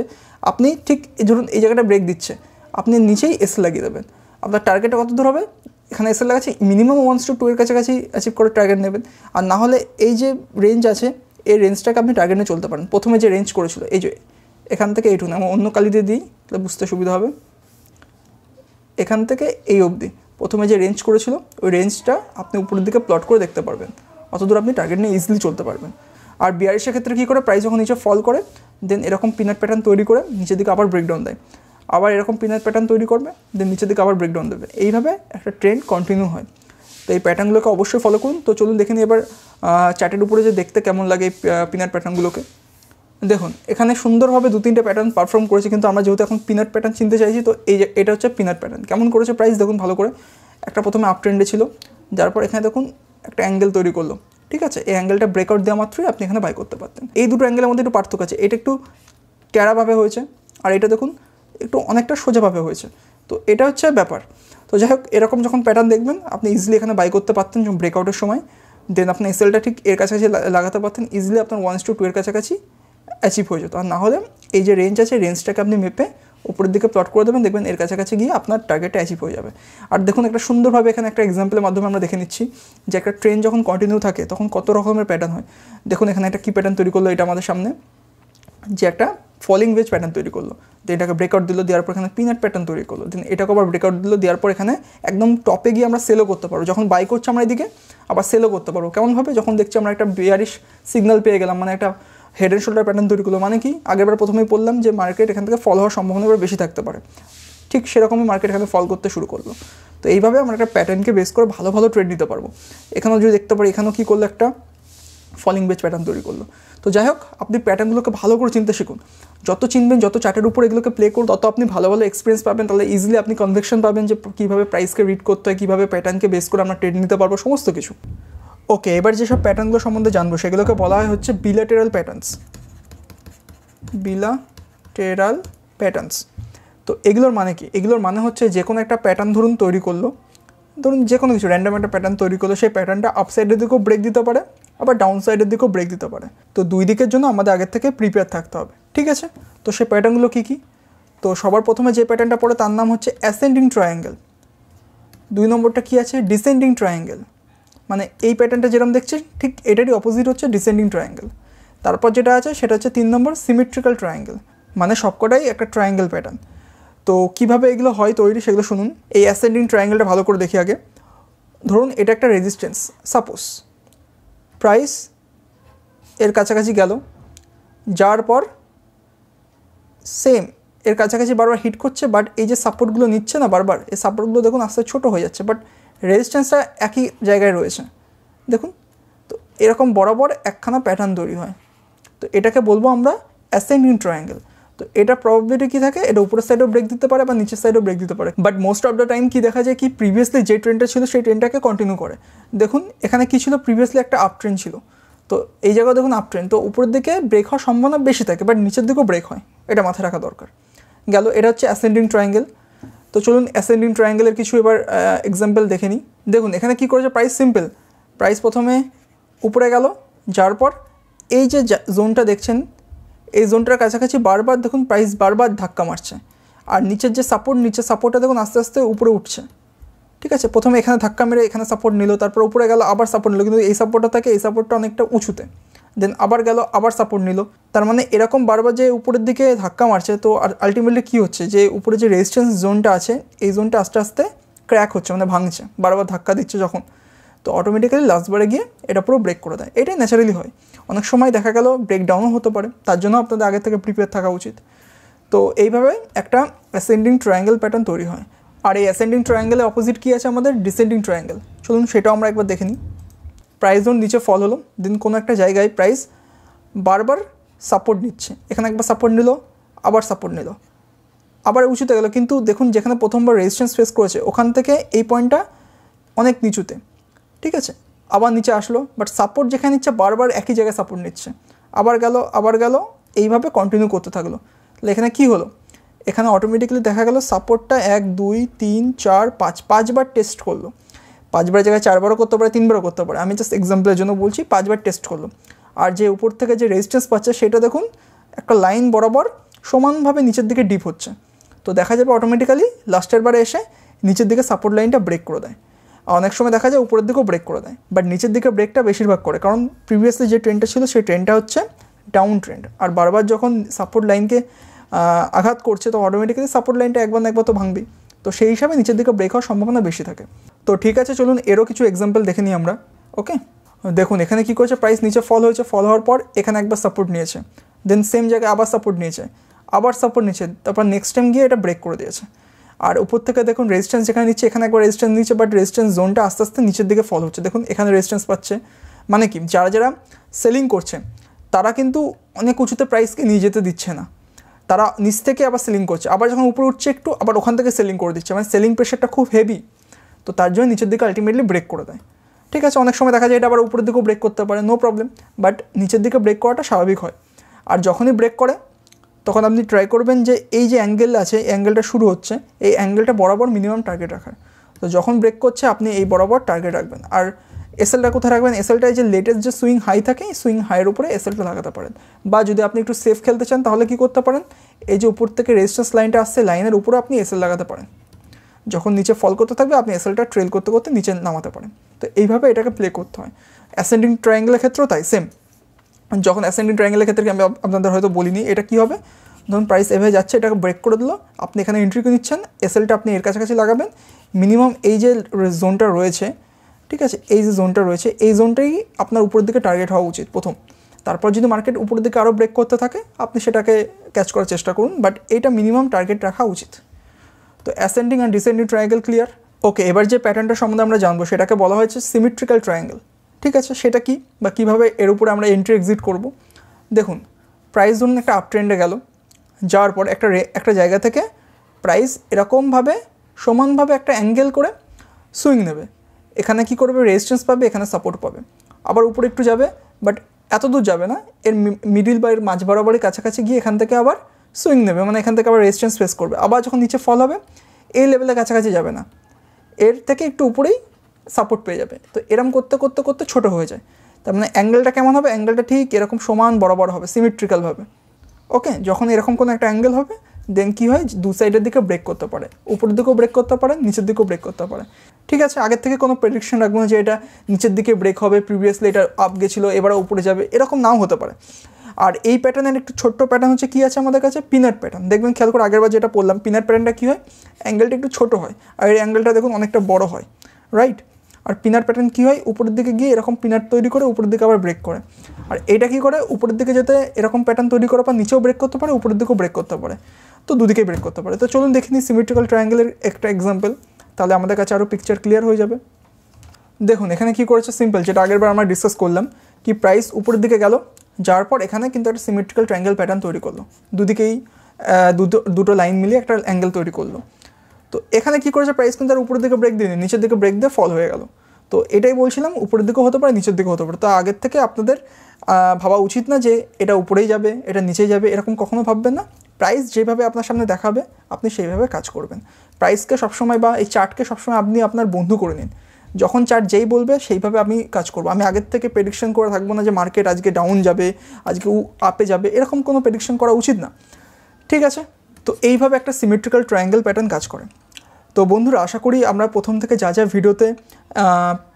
Speaker 1: আপনি ঠিক এই ধরুন এই জায়গাটা ব্রেক দিচ্ছে, আপনি নিচেই এস লাগিয়ে দেবেন। আপনার টার্গেটটা কত দূর হবে? এখানে এসে লাগাচ্ছে মিনিমাম ওয়ান্স টু টু এর কাছাকাছি অ্যাচিভ করে টার্গেট নেবেন। আর না হলে এই যে রেঞ্জ আছে এই রেঞ্জটাকে আপনি টার্গেট নিয়ে চলতে পারেন। প্রথমে যে রেঞ্জ করেছিল, এই যে এখান থেকে এইটুকু, আমি অন্য কালি দিয়ে দিই, তাহলে বুঝতে সুবিধা হবে। এখান থেকে এই অবধি। প্রথমে যে রেঞ্জ করেছিল, ওই রেঞ্জটা আপনি উপরের দিকে প্লট করে দেখতে পারবেন। অতদূর আপনি টার্গেট নিয়ে ইজিলি চলতে পারবেন। আর বিয়ারিশের ক্ষেত্রে কী করে? প্রাইস যখন নিচে ফল করে দেন এরকম পিনাট প্যাটার্ন তৈরি করে নিচের দিকে আবার ব্রেকডাউন দেয়। আবার এরকম পিনাট প্যাটার্ন তৈরি করবে দেন নিচের দিকে আবার ব্রেকডাউন দেবে। এইভাবে একটা ট্রেন্ড কন্টিনিউ হয়। তো এই প্যাটার্নগুলোকে অবশ্যই ফলো করুন। তো চলুন দেখে নিই এবার চ্যাটের উপরে যে দেখতে কেমন লাগে এই পিনাট প্যাটার্নগুলোকে দেখুন, এখানে সুন্দরভাবে দু তিনটে প্যাটার্ন পারফর্ম করেছে, কিন্তু আমরা যেহেতু এখন পিনাট প্যাটার্ন চিনতে চাইছি, তো এই এটা হচ্ছে পিনাট প্যাটার্ন কেমন করেছে প্রাইস দেখুন ভালো করে। একটা প্রথমে আপ ট্রেন্ডে ছিল, যার পর এখানে দেখুন একটা অ্যাঙ্গেল তৈরি করল, ঠিক আছে? এই অ্যাঙ্গেলটা ব্রেকআউট দেওয়া মাত্রই আপনি এখানে বাই করতে পারতেন। এই দুটো অ্যাঙ্গেলের মধ্যে একটু পার্থক্য আছে। এটা একটু ট্যাড়াভাবে হয়েছে, আর এটা দেখুন একটু অনেকটা সোজাভাবে হয়েছে। তো এটা হচ্ছে ব্যাপার। তো যাই হোক এরকম যখন প্যাটার্ন দেখবেন, আপনি ইজিলি এখানে বাই করতে পারতেন যখন ব্রেকআউটের সময় দেন আপনি এসএলটা ঠিক এর কাছাকাছি লাগাতে পারতেন ইজিলি আপনার ওয়ান্স টু টু এর কাছাকাছি অ্যাচিভ হয়ে যেত। আর না হলে এই যে রেঞ্জ আছে রেঞ্জটাকে আপনি মেপে উপরের দিকে প্লট করে দেবেন, দেখবেন এর কাছাকাছি গিয়ে আপনার টার্গেটটা অ্যাচিভ হয়ে যাবে। আর দেখুন, একটা সুন্দরভাবে এখানে একটা এক্সাম্পলের মাধ্যমে আমরা দেখে নিচ্ছি যে একটা ট্রেন যখন কন্টিনিউ থাকে, তখন কত রকমের প্যাটার্ন হয়। দেখুন, এখানে একটা কী প্যাটার্ন তৈরি করল এটা আমাদের সামনে? যে একটা ফলিং ওয়েজ প্যাটার্ন তৈরি করল। দেন এটাকে ব্রেকআউট দিল, দেওয়ার পর এখানে পিনাট প্যাটার্ন তৈরি করল। দেন এটাকে আবার ব্রেকআউট দিল, দেওয়ার পর এখানে একদম টপে গিয়ে আমরা সেলও করতে পারব। যখন বাই করছি আমরা এদিকে আবার সেলও করতে পারব। কেমনভাবে যখন দেখছি আমরা একটা বিয়ারিশ সিগন্যাল পেয়ে গেলাম মানে একটা হেড অ্যান্ড শোল্ডার প্যাটার্ন তৈরি করল মানে কি? আগেরবার প্রথমেই বললাম যে মার্কেট এখান থেকে ফল হওয়ার সম্ভাবনা এবার বেশি থাকতে পারে। ঠিক সেরকমই মার্কেট এখানে ফল করতে শুরু করল। তো এইভাবে আমরা একটা প্যাটার্নকে বেস করে ভালো ভালো ট্রেড নিতে পারব। এখানেও যদি দেখতে পারি, এখানেও কী করল একটা ফলিং বেচ প্যাটার্ন তৈরি করল। তো যাই হোক, আপনি প্যাটার্নগুলোকে ভালো করে চিনতে শিখুন। যত চিনবেন, যত চার্টের উপর এগুলোকে প্লে করুন, তত আপনি ভালো ভালো এক্সপিরিয়েন্স পাবেন, তাহলে ইজিলি আপনি কনভেকশন পাবেন যে কীভাবে প্রাইসকে রিড করতে হয়, কীভাবে প্যাটার্নকে বেস করে আমরা ট্রেড নিতে পারব, সমস্ত কিছু। ওকে এবার যেসব প্যাটার্নগুলো সম্বন্ধে জানব, সেগুলোকে বলা হয় হচ্ছে বিলাটেরাল প্যাটার্নস বিলাটেরাল প্যাটার্নস তো এগুলোর মানে কি? এগুলোর মানে হচ্ছে যে কোনো একটা প্যাটার্ন ধরুন তৈরি করল, ধরুন যে কোনো কিছু র্যান্ডাম একটা প্যাটার্ন তৈরি করল, সেই প্যাটার্নটা আপসাইডের দিকেও ব্রেক দিতে পারে আবার ডাউন সাইডের দিকেও ব্রেক দিতে পারে। তো দুই দিকের জন্য আমাদের আগের থেকে প্রিপেয়ার থাকতে হবে, ঠিক আছে? তো সে প্যাটার্নগুলো কী কী? তো সবার প্রথমে যে প্যাটার্নটা পড়ে তার নাম হচ্ছে অ্যাসেন্ডিং ট্রায়াঙ্গেল দুই নম্বরটা কী আছে? ডিসেন্ডিং ট্রায়াঙ্গেল মানে এই প্যাটার্নটা যেরকম দেখছেন, ঠিক এটারই অপোজিট হচ্ছে ডিসেন্ডিং ট্রায়াঙ্গেল তারপর যেটা আছে, সেটা হচ্ছে তিন নম্বর সিমেট্রিক্যাল ট্রায়াঙ্গেল মানে সবকটাই একটা ট্রায়াঙ্গেল প্যাটার্ন তো কীভাবে এগুলো হয় তৈরি সেগুলো শুনুন। এই অ্যাসেন্ডিং ট্রায়াঙ্গেলটা ভালো করে দেখি আগে। ধরুন এটা একটা রেজিস্ট্যান্স সাপোজ প্রাইস এর কাছাকাছি গেল। যাওয়ার পর সেম এর কাছাকাছি বারবার হিট করছে বাট এই যে সাপোর্টগুলো নিচ্ছে না বারবার, এই সাপোর্টগুলো দেখুন আস্তে ছোটো হয়ে যাচ্ছে বাট রেজিস্ট্যান্সটা একই জায়গায় রয়েছে। দেখুন, তো এরকম বরাবর একখানা প্যাটার্ন তৈরি হয়। তো এটাকে বলব আমরা অ্যাসেন্ডিং ট্রায়াঙ্গেল তো এটা প্রবাবিলিটি কী থাকে? এটা উপরের সাইডেও ব্রেক দিতে পারে বা নিচের সাইডেও ব্রেক দিতে পারে। But most of the time কী দেখা যায় কি প্রিভিয়াসলি যে ট্রেনটা ছিল, সেই ট্রেনটাকে কন্টিনিউ করে। দেখুন, এখানে কী ছিল? প্রিভিয়াসলি একটা আপ ট্রেন ছিল। তো এই জায়গায় দেখুন আপ ট্রেন তো উপরের দিকে ব্রেক হওয়ার সম্ভাবনা বেশি থাকে বাট নিচের দিকেও ব্রেক হয়। এটা মাথায় রাখা দরকার। গেল, এটা হচ্ছে অ্যাসেন্ডিং ট্রায়াঙ্গেল তো চলুন অ্যাসেন্ডিং ট্রায়াঙ্গেলের কিছু এবার এক্সাম্পল দেখে নিই। দেখুন, এখানে কী করেছে? প্রাইস সিম্পল প্রাইস প্রথমে উপরে গেল যার পর এই যে জোনটা দেখছেন এই জোনটার কাছাকাছি বারবার দেখুন প্রাইস বারবার ধাক্কা মারছে। আর নিচের যে সাপোর্ট নিচের সাপোর্টটা দেখুন আস্তে আস্তে উপরে উঠছে। ঠিক আছে? প্রথমে এখানে ধাক্কা মেরে এখানে সাপোর্ট নিল, তারপর উপরে গেল, আবার সাপোর্ট নিল। কিন্তু এই সাপোর্টটা থাকে, এই সাপোর্টটা অনেকটা উঁচুতে। দেন আবার গেল, আবার সাপোর্ট নিল। তার মানে এরকম বারবার যে উপরের দিকে ধাক্কা মারছে, তো আর আলটিমেটলি কী হচ্ছে? যে উপরে যে রেজিস্ট্যান্স জোনটা আছে, এই জোনটা আস্তে আস্তে ক্র্যাক হচ্ছে মানে ভাঙছে, বারবার ধাক্কা দিচ্ছে যখন। তো অটোমেটিক্যালি লাস্টবারে গিয়ে এটা পুরো ব্রেক করে দেয়। এটাই ন্যাচারালি হয়। অনেক সময় দেখা গেল ব্রেক ডাউনও হতে পারে। তার জন্য আপনাদের আগে থেকে প্রিপেয়ার থাকা উচিত। তো এইভাবে একটা অ্যাসেন্ডিং ট্রায়াঙ্গেল প্যাটার্ন তৈরি হয়। আর এই অ্যাসেন্ডিং ট্রায়াঙ্গেলের অপোজিট কী আছে আমাদের? ডিসেন্ডিং ট্রায়াঙ্গেল চলুন সেটাও আমরা একবার দেখে নিই। প্রাইস জোন নিচে ফল হলো। দেন কোনো একটা জায়গায় প্রাইস বারবার সাপোর্ট নিচ্ছে। এখানে একবার সাপোর্ট নিল, আবার সাপোর্ট নিল। আবার উঁচুতে গেল। কিন্তু দেখুন, যেখানে প্রথমবার রেজিস্ট্যান্স ফেস করেছে, ওখান থেকে এই পয়েন্টটা অনেক নিচুতে। ঠিক আছে? আবার নিচে আসলো বাট সাপোর্ট যেখানে নিচ্ছে, বারবার একই জায়গায় সাপোর্ট নিচ্ছে। আবার গেল আবার গেল, এইভাবে কন্টিনিউ করতে থাকল। তাহলে এখানে কী হলো? এখানে অটোমেটিক্যালি দেখা গেল সাপোর্টটা এক, দুই, তিন, চার, পাঁচ, পাঁচবার টেস্ট করল। পাঁচবার জায়গায় চারবারও করতে পারে, তিনবারও করতে পারে। আমি জাস্ট এক্সাম্পলের জন্য বলছি, পাঁচবার টেস্ট করল। আর যে উপর থেকে যে রেজিস্ট্যান্স পাচ্ছে, সেটা দেখুন, একটা লাইন বরাবর সমানভাবে নিচের দিকে ডিপ হচ্ছে। তো দেখা যাবে অটোমেটিক্যালি লাস্টের বারে এসে নিচের দিকে সাপোর্ট লাইনটা ব্রেক করে দেয়। অনেক সময় দেখা যায় উপরের দিকেও ব্রেক করে দেয় বাট নিচের দিকে ব্রেকটা বেশিরভাগ করে। কারণ প্রিভিয়াসলি যে ট্রেনটা ছিল, সেই ট্রেনটা হচ্ছে ডাউন ট্রেন্ড আর বারবার যখন সাপোর্ট লাইনকে আঘাত করছে, তো অটোমেটিক্যালি সাপোর্ট লাইনটা একবার না একবার তো ভাঙবেই। তো সেই হিসাবে নিচের দিকে ব্রেক হওয়ার সম্ভাবনা বেশি থাকে। তো ঠিক আছে, চলুন এরও কিছু এক্সাম্পল দেখে নিই আমরা ওকে দেখুন, এখানে কী করেছে? প্রাইস নিচে ফল হয়েছে ফল হওয়ার পর এখানে একবার সাপোর্ট নিয়েছে। দেন সেম জায়গায় আবার সাপোর্ট নিয়েছে, আবার সাপোর্ট নিচ্ছে তারপর নেক্সট টাইম গিয়ে এটা ব্রেক করে দিয়েছে। আর উপর থেকে দেখুন রেজিস্ট্যান্স যেখানে নিচ্ছে, এখানে একবার রেজিস্ট্যান্স নিচ্ছে বাট রেজিস্ট্যান্স জোনটা আস্তে আস্তে নিচের দিকে ফল হচ্ছে। দেখুন, এখানে রেজিস্ট্যান্স পাচ্ছে। মানে কি? যারা যারা সেলিং করছে, তারা কিন্তু অনেক উঁচুতে প্রাইসকে নিয়ে যেতে দিচ্ছে না। তারা নিচ থেকে আবার সেলিং করছে। আবার যখন উপরে উঠছে একটু, আবার ওখান থেকে সেলিং করে দিচ্ছে। মানে সেলিং প্রেশারটা খুব হেভি তো তার জন্য নিচের দিকে আলটিমেটলি ব্রেক করে দেয়। ঠিক আছে, অনেক সময় দেখা যায় এটা আবার উপরের দিকেও ব্রেক করতে পারে নো প্রবলেম বাট নিচের দিকে ব্রেক করাটা স্বাভাবিক হয়। আর যখনই ব্রেক করে তখন আপনি ট্রাই করবেন যে এই যে অ্যাঙ্গেল আছে, এই অ্যাঙ্গেলটা শুরু হচ্ছে, এই অ্যাঙ্গেলটা বরাবর মিনিমাম টার্গেট রাখার। তো যখন ব্রেক করছে, আপনি এই বরাবর টার্গেট রাখবেন। আর এসএলটা কোথায় রাখবেন? এসএলটায় যে লেটেস্ট যে সুইং হাই থাকে সুইং হাইয়ের উপরে এসএলটা লাগাতে পারেন। বা যদি আপনি একটু সেফ খেলতে চান, তাহলে কি করতে পারেন? এই যে উপর থেকে রেজিস্ট্যান্স লাইনটা আসছে লাইনের উপরে আপনি এসএল লাগাতে পারেন। যখন নিচে ফল করতে থাকবে, আপনি এসএলটা ট্রেল করতে করতে নিচে নামাতে পারেন। তো এইভাবে এটাকে প্লে করতে হয়। অ্যাসেন্ডিং ট্রায়াঙ্গেলের ক্ষেত্রেও তাই সেম যখন অ্যাসেন্ডিং ট্রায়াঙ্গেলের ক্ষেত্রে আমি আপনাদের হয়তো বলিনি, এটা কী হবে? ধরুন প্রাইস এভাবে যাচ্ছে, এটাকে ব্রেক করে দিল, আপনি এখানে এন্ট্রি নিচ্ছেন এসএলটা আপনি এর কাছাকাছি লাগাবেন মিনিমাম এই যে জোনটা রয়েছে, ঠিক আছে, এই যে জোনটা রয়েছে, এই জোনটাই আপনার উপরের দিকে টার্গেট হওয়া উচিত প্রথম। তারপর যদি মার্কেট উপরের দিকে আরও ব্রেক করতে থাকে, আপনি সেটাকে ক্যাচ করার চেষ্টা করুন বাট এইটা মিনিমাম টার্গেট রাখা উচিত। তো ascending and descending triangle clear okay এবার যে প্যাটার্নটা সম্বন্ধে আমরা জানব, সেটাকে বলা হয়েছে সিমেট্রিক্যাল ট্রায়াঙ্গেল ঠিক আছে, সেটা কি বা কীভাবে এর উপরে আমরা এন্ট্রি এক্সিট করব? দেখুন প্রাইস ধরুন একটা আপ ট্রেন্ডে গেল, যাওয়ার পর একটা একটা জায়গা থেকে প্রাইস এরকমভাবে, সমানভাবে একটা অ্যাঙ্গেল করে সুইং নেবে। এখানে কি করবে? রেজিস্ট্যান্স পাবে, এখানে সাপোর্ট পাবে। আবার উপরে একটু যাবে বাট এত দূর যাবে না, এর মিডিল বা এর মাঝ বরাবরের কাছাকাছি গিয়ে এখান থেকে আবার সুইং নেবে মানে এখান থেকে আবার রেজিস্ট্যান্স ফেস করবে। আবার যখন নিচে ফল হবে, এই লেভেলের কাছাকাছি যাবে না। এর থেকে একটু উপরেই সাপোর্ট পেয়ে যাবে। তো এরম করতে করতে করতে ছোট হয়ে যায়। তার মানে অ্যাঙ্গেলটা কেমন হবে? অ্যাঙ্গেলটা ঠিক এরকম সমান বরাবর হবে সিমেট্রিক্যালভাবে ওকে যখন এরকম কোনো একটা অ্যাঙ্গেল হবে দেন কী হয়? দু সাইডের দিকে ব্রেক করতে পারে। উপরের দিকেও ব্রেক করতে পারে, নিচের দিকেও ব্রেক করতে পারে। ঠিক আছে? আগের থেকে কোনো প্রেডিকশন রাখব না যে এটা নিচের দিকে ব্রেক হবে প্রিভিয়াসলি এটা আপ গেছিল, এবারে উপরে যাবে, এরকম নাও হতে পারে। আর এই প্যাটার্নের একটু ছোট্ট প্যাটার্ন হচ্ছে কী আছে আমাদের কাছে? পিনাট প্যাটার্ন দেখবেন, খেয়াল করে আগেরবার যেটা বললাম পিনাট প্যাটার্নটা কী হয়? অ্যাঙ্গেলটা একটু ছোটো হয়। আর এই অ্যাঙ্গেলটা দেখুন অনেকটা বড় হয়। রাইট আর পিনার প্যাটার্ন কী হয়? উপরের দিকে গিয়ে এরকম পিনার তৈরি করে উপরের দিকে আবার ব্রেক করে। আর এটা কী করে? উপরের দিকে যেতে এরকম প্যাটার্ন তৈরি করার পর নিচেও ব্রেক করতে পারে, উপরের দিকেও ব্রেক করতে পারে। তো দুদিকে ব্রেক করতে পারে। তো চলুন দেখে নিই সিমেট্রিক্যাল ট্রায়াঙ্গেলের একটা এক্সাম্পল তাহলে আমাদের কাছে আরও পিকচার ক্লিয়ার হয়ে যাবে। দেখুন, এখানে কি করেছে? সিম্পল যেটা আগেরবার আমরা ডিসকাস করলাম কি প্রাইস উপরের দিকে গেল, যাওয়ার পর এখানে কিন্তু একটা সিমেট্রিক্যাল ট্রায়াঙ্গেল প্যাটার্ন তৈরি করল। দুদিকেই দুটো দুটো লাইন মিলিয়ে একটা অ্যাঙ্গেল তৈরি করল। তো এখানে কি করেছে? প্রাইস কিন্তু আর উপরের দিকে ব্রেক দিয়ে নিচের দিকে ব্রেক দিয়ে ফল হয়ে গেল। তো এটাই বলছিলাম, উপরের দিকেও হতে পারে, নিচের দিকেও হতে পারে। তো আগের থেকে আপনাদের ভাবা উচিত না যে এটা উপরেই যাবে, এটা নিচেই যাবে, এরকম কখনো ভাববেন না। প্রাইস যেভাবে আপনার সামনে দেখাবে, আপনি সেইভাবে কাজ করবেন। প্রাইসকে সবসময় বা এই চার্টকে সবসময় আপনি আপনার বন্ধু করে নিন। যখন চার্ট যেই বলবে, সেইভাবে আমি কাজ করব। আমি আগের থেকে প্রেডিকশন করে থাকব না যে মার্কেট আজকে ডাউন যাবে, আজকে আপে যাবে, এরকম কোনো প্রেডিকশন করা উচিত না। ঠিক আছে? তো এইভাবে একটা সিমেট্রিক্যাল ট্রায়াঙ্গেল প্যাটার্ন কাজ করে। তো বন্ধুরা, আশা করি আমরা প্রথম থেকে যা যা ভিডিওতে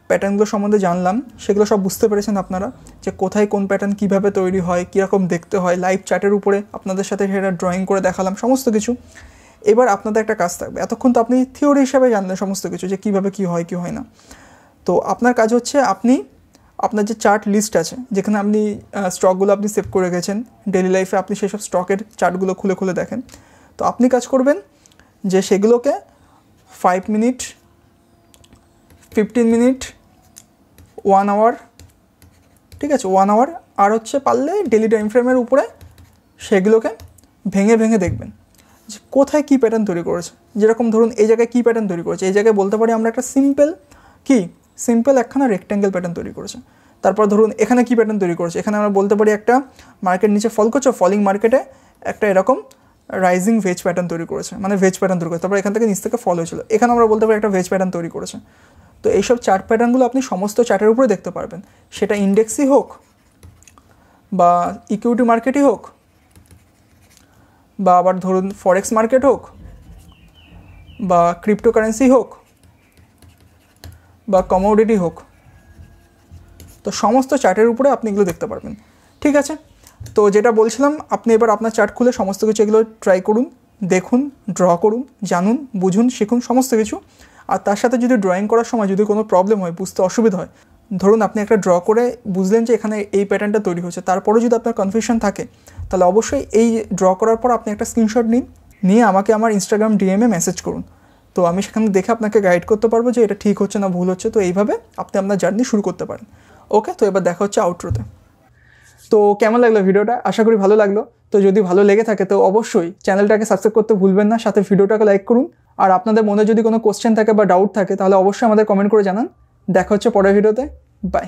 Speaker 1: প্যাটার্নগুলো সম্বন্ধে জানলাম, সেগুলো সব বুঝতে পেরেছেন আপনারা, যে কোথায় কোন প্যাটার্ন কীভাবে তৈরি হয়, কীরকম দেখতে হয়। লাইভ চার্টের উপরে আপনাদের সাথে সেটা ড্রয়িং করে দেখালাম, সমস্ত কিছু। এবার আপনাদের একটা কাজ থাকবে। এতক্ষণ তো আপনি থিওরি হিসাবে জানলেন সমস্ত কিছু, যে কীভাবে কী হয় কী হয় না। তো আপনার কাজ হচ্ছে আপনি, আপনার যে চার্ট লিস্ট আছে, যেখানে আপনি স্টকগুলো আপনি সেভ করে গেছেন ডেলি লাইফে আপনি সেসব স্টকের চার্টগুলো খুলে খুলে দেখেন। তো আপনি কাজ করবেন যে সেগুলোকে five minute fifteen minute one hour ঠিক আছে ওয়ান আওয়ার আর হচ্ছে পারলে ডেলি টাইম ফ্রেমের উপরে সেগুলোকে ভেঙে ভেঙে দেখবেন যে কোথায় কী প্যাটার্ন তৈরি করেছে। যেরকম ধরুন এই জায়গায় কী প্যাটার্ন তৈরি করেছে। এই জায়গায় বলতে পারি আমরা একটা সিম্পল কি? সিম্পল একখানা রেক্ট্যাঙ্গেল প্যাটার্ন তৈরি করেছে। তারপর ধরুন এখানে কী প্যাটার্ন তৈরি করেছে? এখানে আমরা বলতে পারি একটা মার্কেট নিচে ফল করছে ফলিং মার্কেটে একটা এরকম রাইজিং ভেজ প্যাটার্ন তৈরি করেছে মানে ভেজ প্যাটার্ন তৈরি করেছে। তারপর এখান থেকে নিচ থেকে ফল হয়েছিল। এখানে আমরা বলতে পারি একটা ভেজ প্যাটার্ন তৈরি করেছে। তো এইসব চার্ট প্যাটার্নগুলো আপনি সমস্ত চার্টের উপরে দেখতে পারবেন। সেটা ইন্ডেক্সই হোক বা ইকুইটি মার্কেটই হোক বা আবার ধরুন ফরেক্স মার্কেট হোক বা ক্রিপ্টোকারেন্সি হোক বা কমোডিটি হোক। তো সমস্ত চার্টের উপরে আপনি এগুলো দেখতে পারবেন। ঠিক আছে? তো যেটা বলছিলাম, আপনি এবার আপনার চার্ট খুলে সমস্ত কিছু এগুলো ট্রাই করুন, দেখুন ড্র করুন, জানুন, বুঝুন, শিখুন, সমস্ত কিছু। আর তার সাথে যদি ড্রয়িং করার সময় যদি কোনো প্রবলেম হয়, বুঝতে অসুবিধা হয়, ধরুন আপনি একটা ড্র করে বুঝলেন যে এখানে এই প্যাটার্নটা তৈরি হচ্ছে তারপরেও যদি আপনার কনফিউশন থাকে, তাহলে অবশ্যই এই ড্র করার পর আপনি একটা স্ক্রিনশট নিন, নিয়ে আমাকে আমার ইনস্টাগ্রাম ডিএমে মেসেজ করুন। তো আমি সেখানে দেখে আপনাকে গাইড করতে পারব যে এটা ঠিক হচ্ছে না ভুল হচ্ছে, তো এইভাবে আপনি আপনার জার্নি শুরু করতে পারেন। ওকে তো এবার দেখা হচ্ছে আউটরোতে তো কেমন লাগল ভিডিওটা? আশা করি ভালো লাগল। তো যদি ভালো লেগে থাকে, তো অবশ্যই চ্যানেলটাকে সাবস্ক্রাইব করতে ভুলবেন না। সাথে ভিডিওটাকে লাইক করুন। আর আপনাদের মনে যদি কোনো কোশ্চেন থাকে বা ডাউট থাকে, তাহলে অবশ্যই আমাদের কমেন্ট করে জানান। দেখা হচ্ছে পরের ভিডিওতে। বাই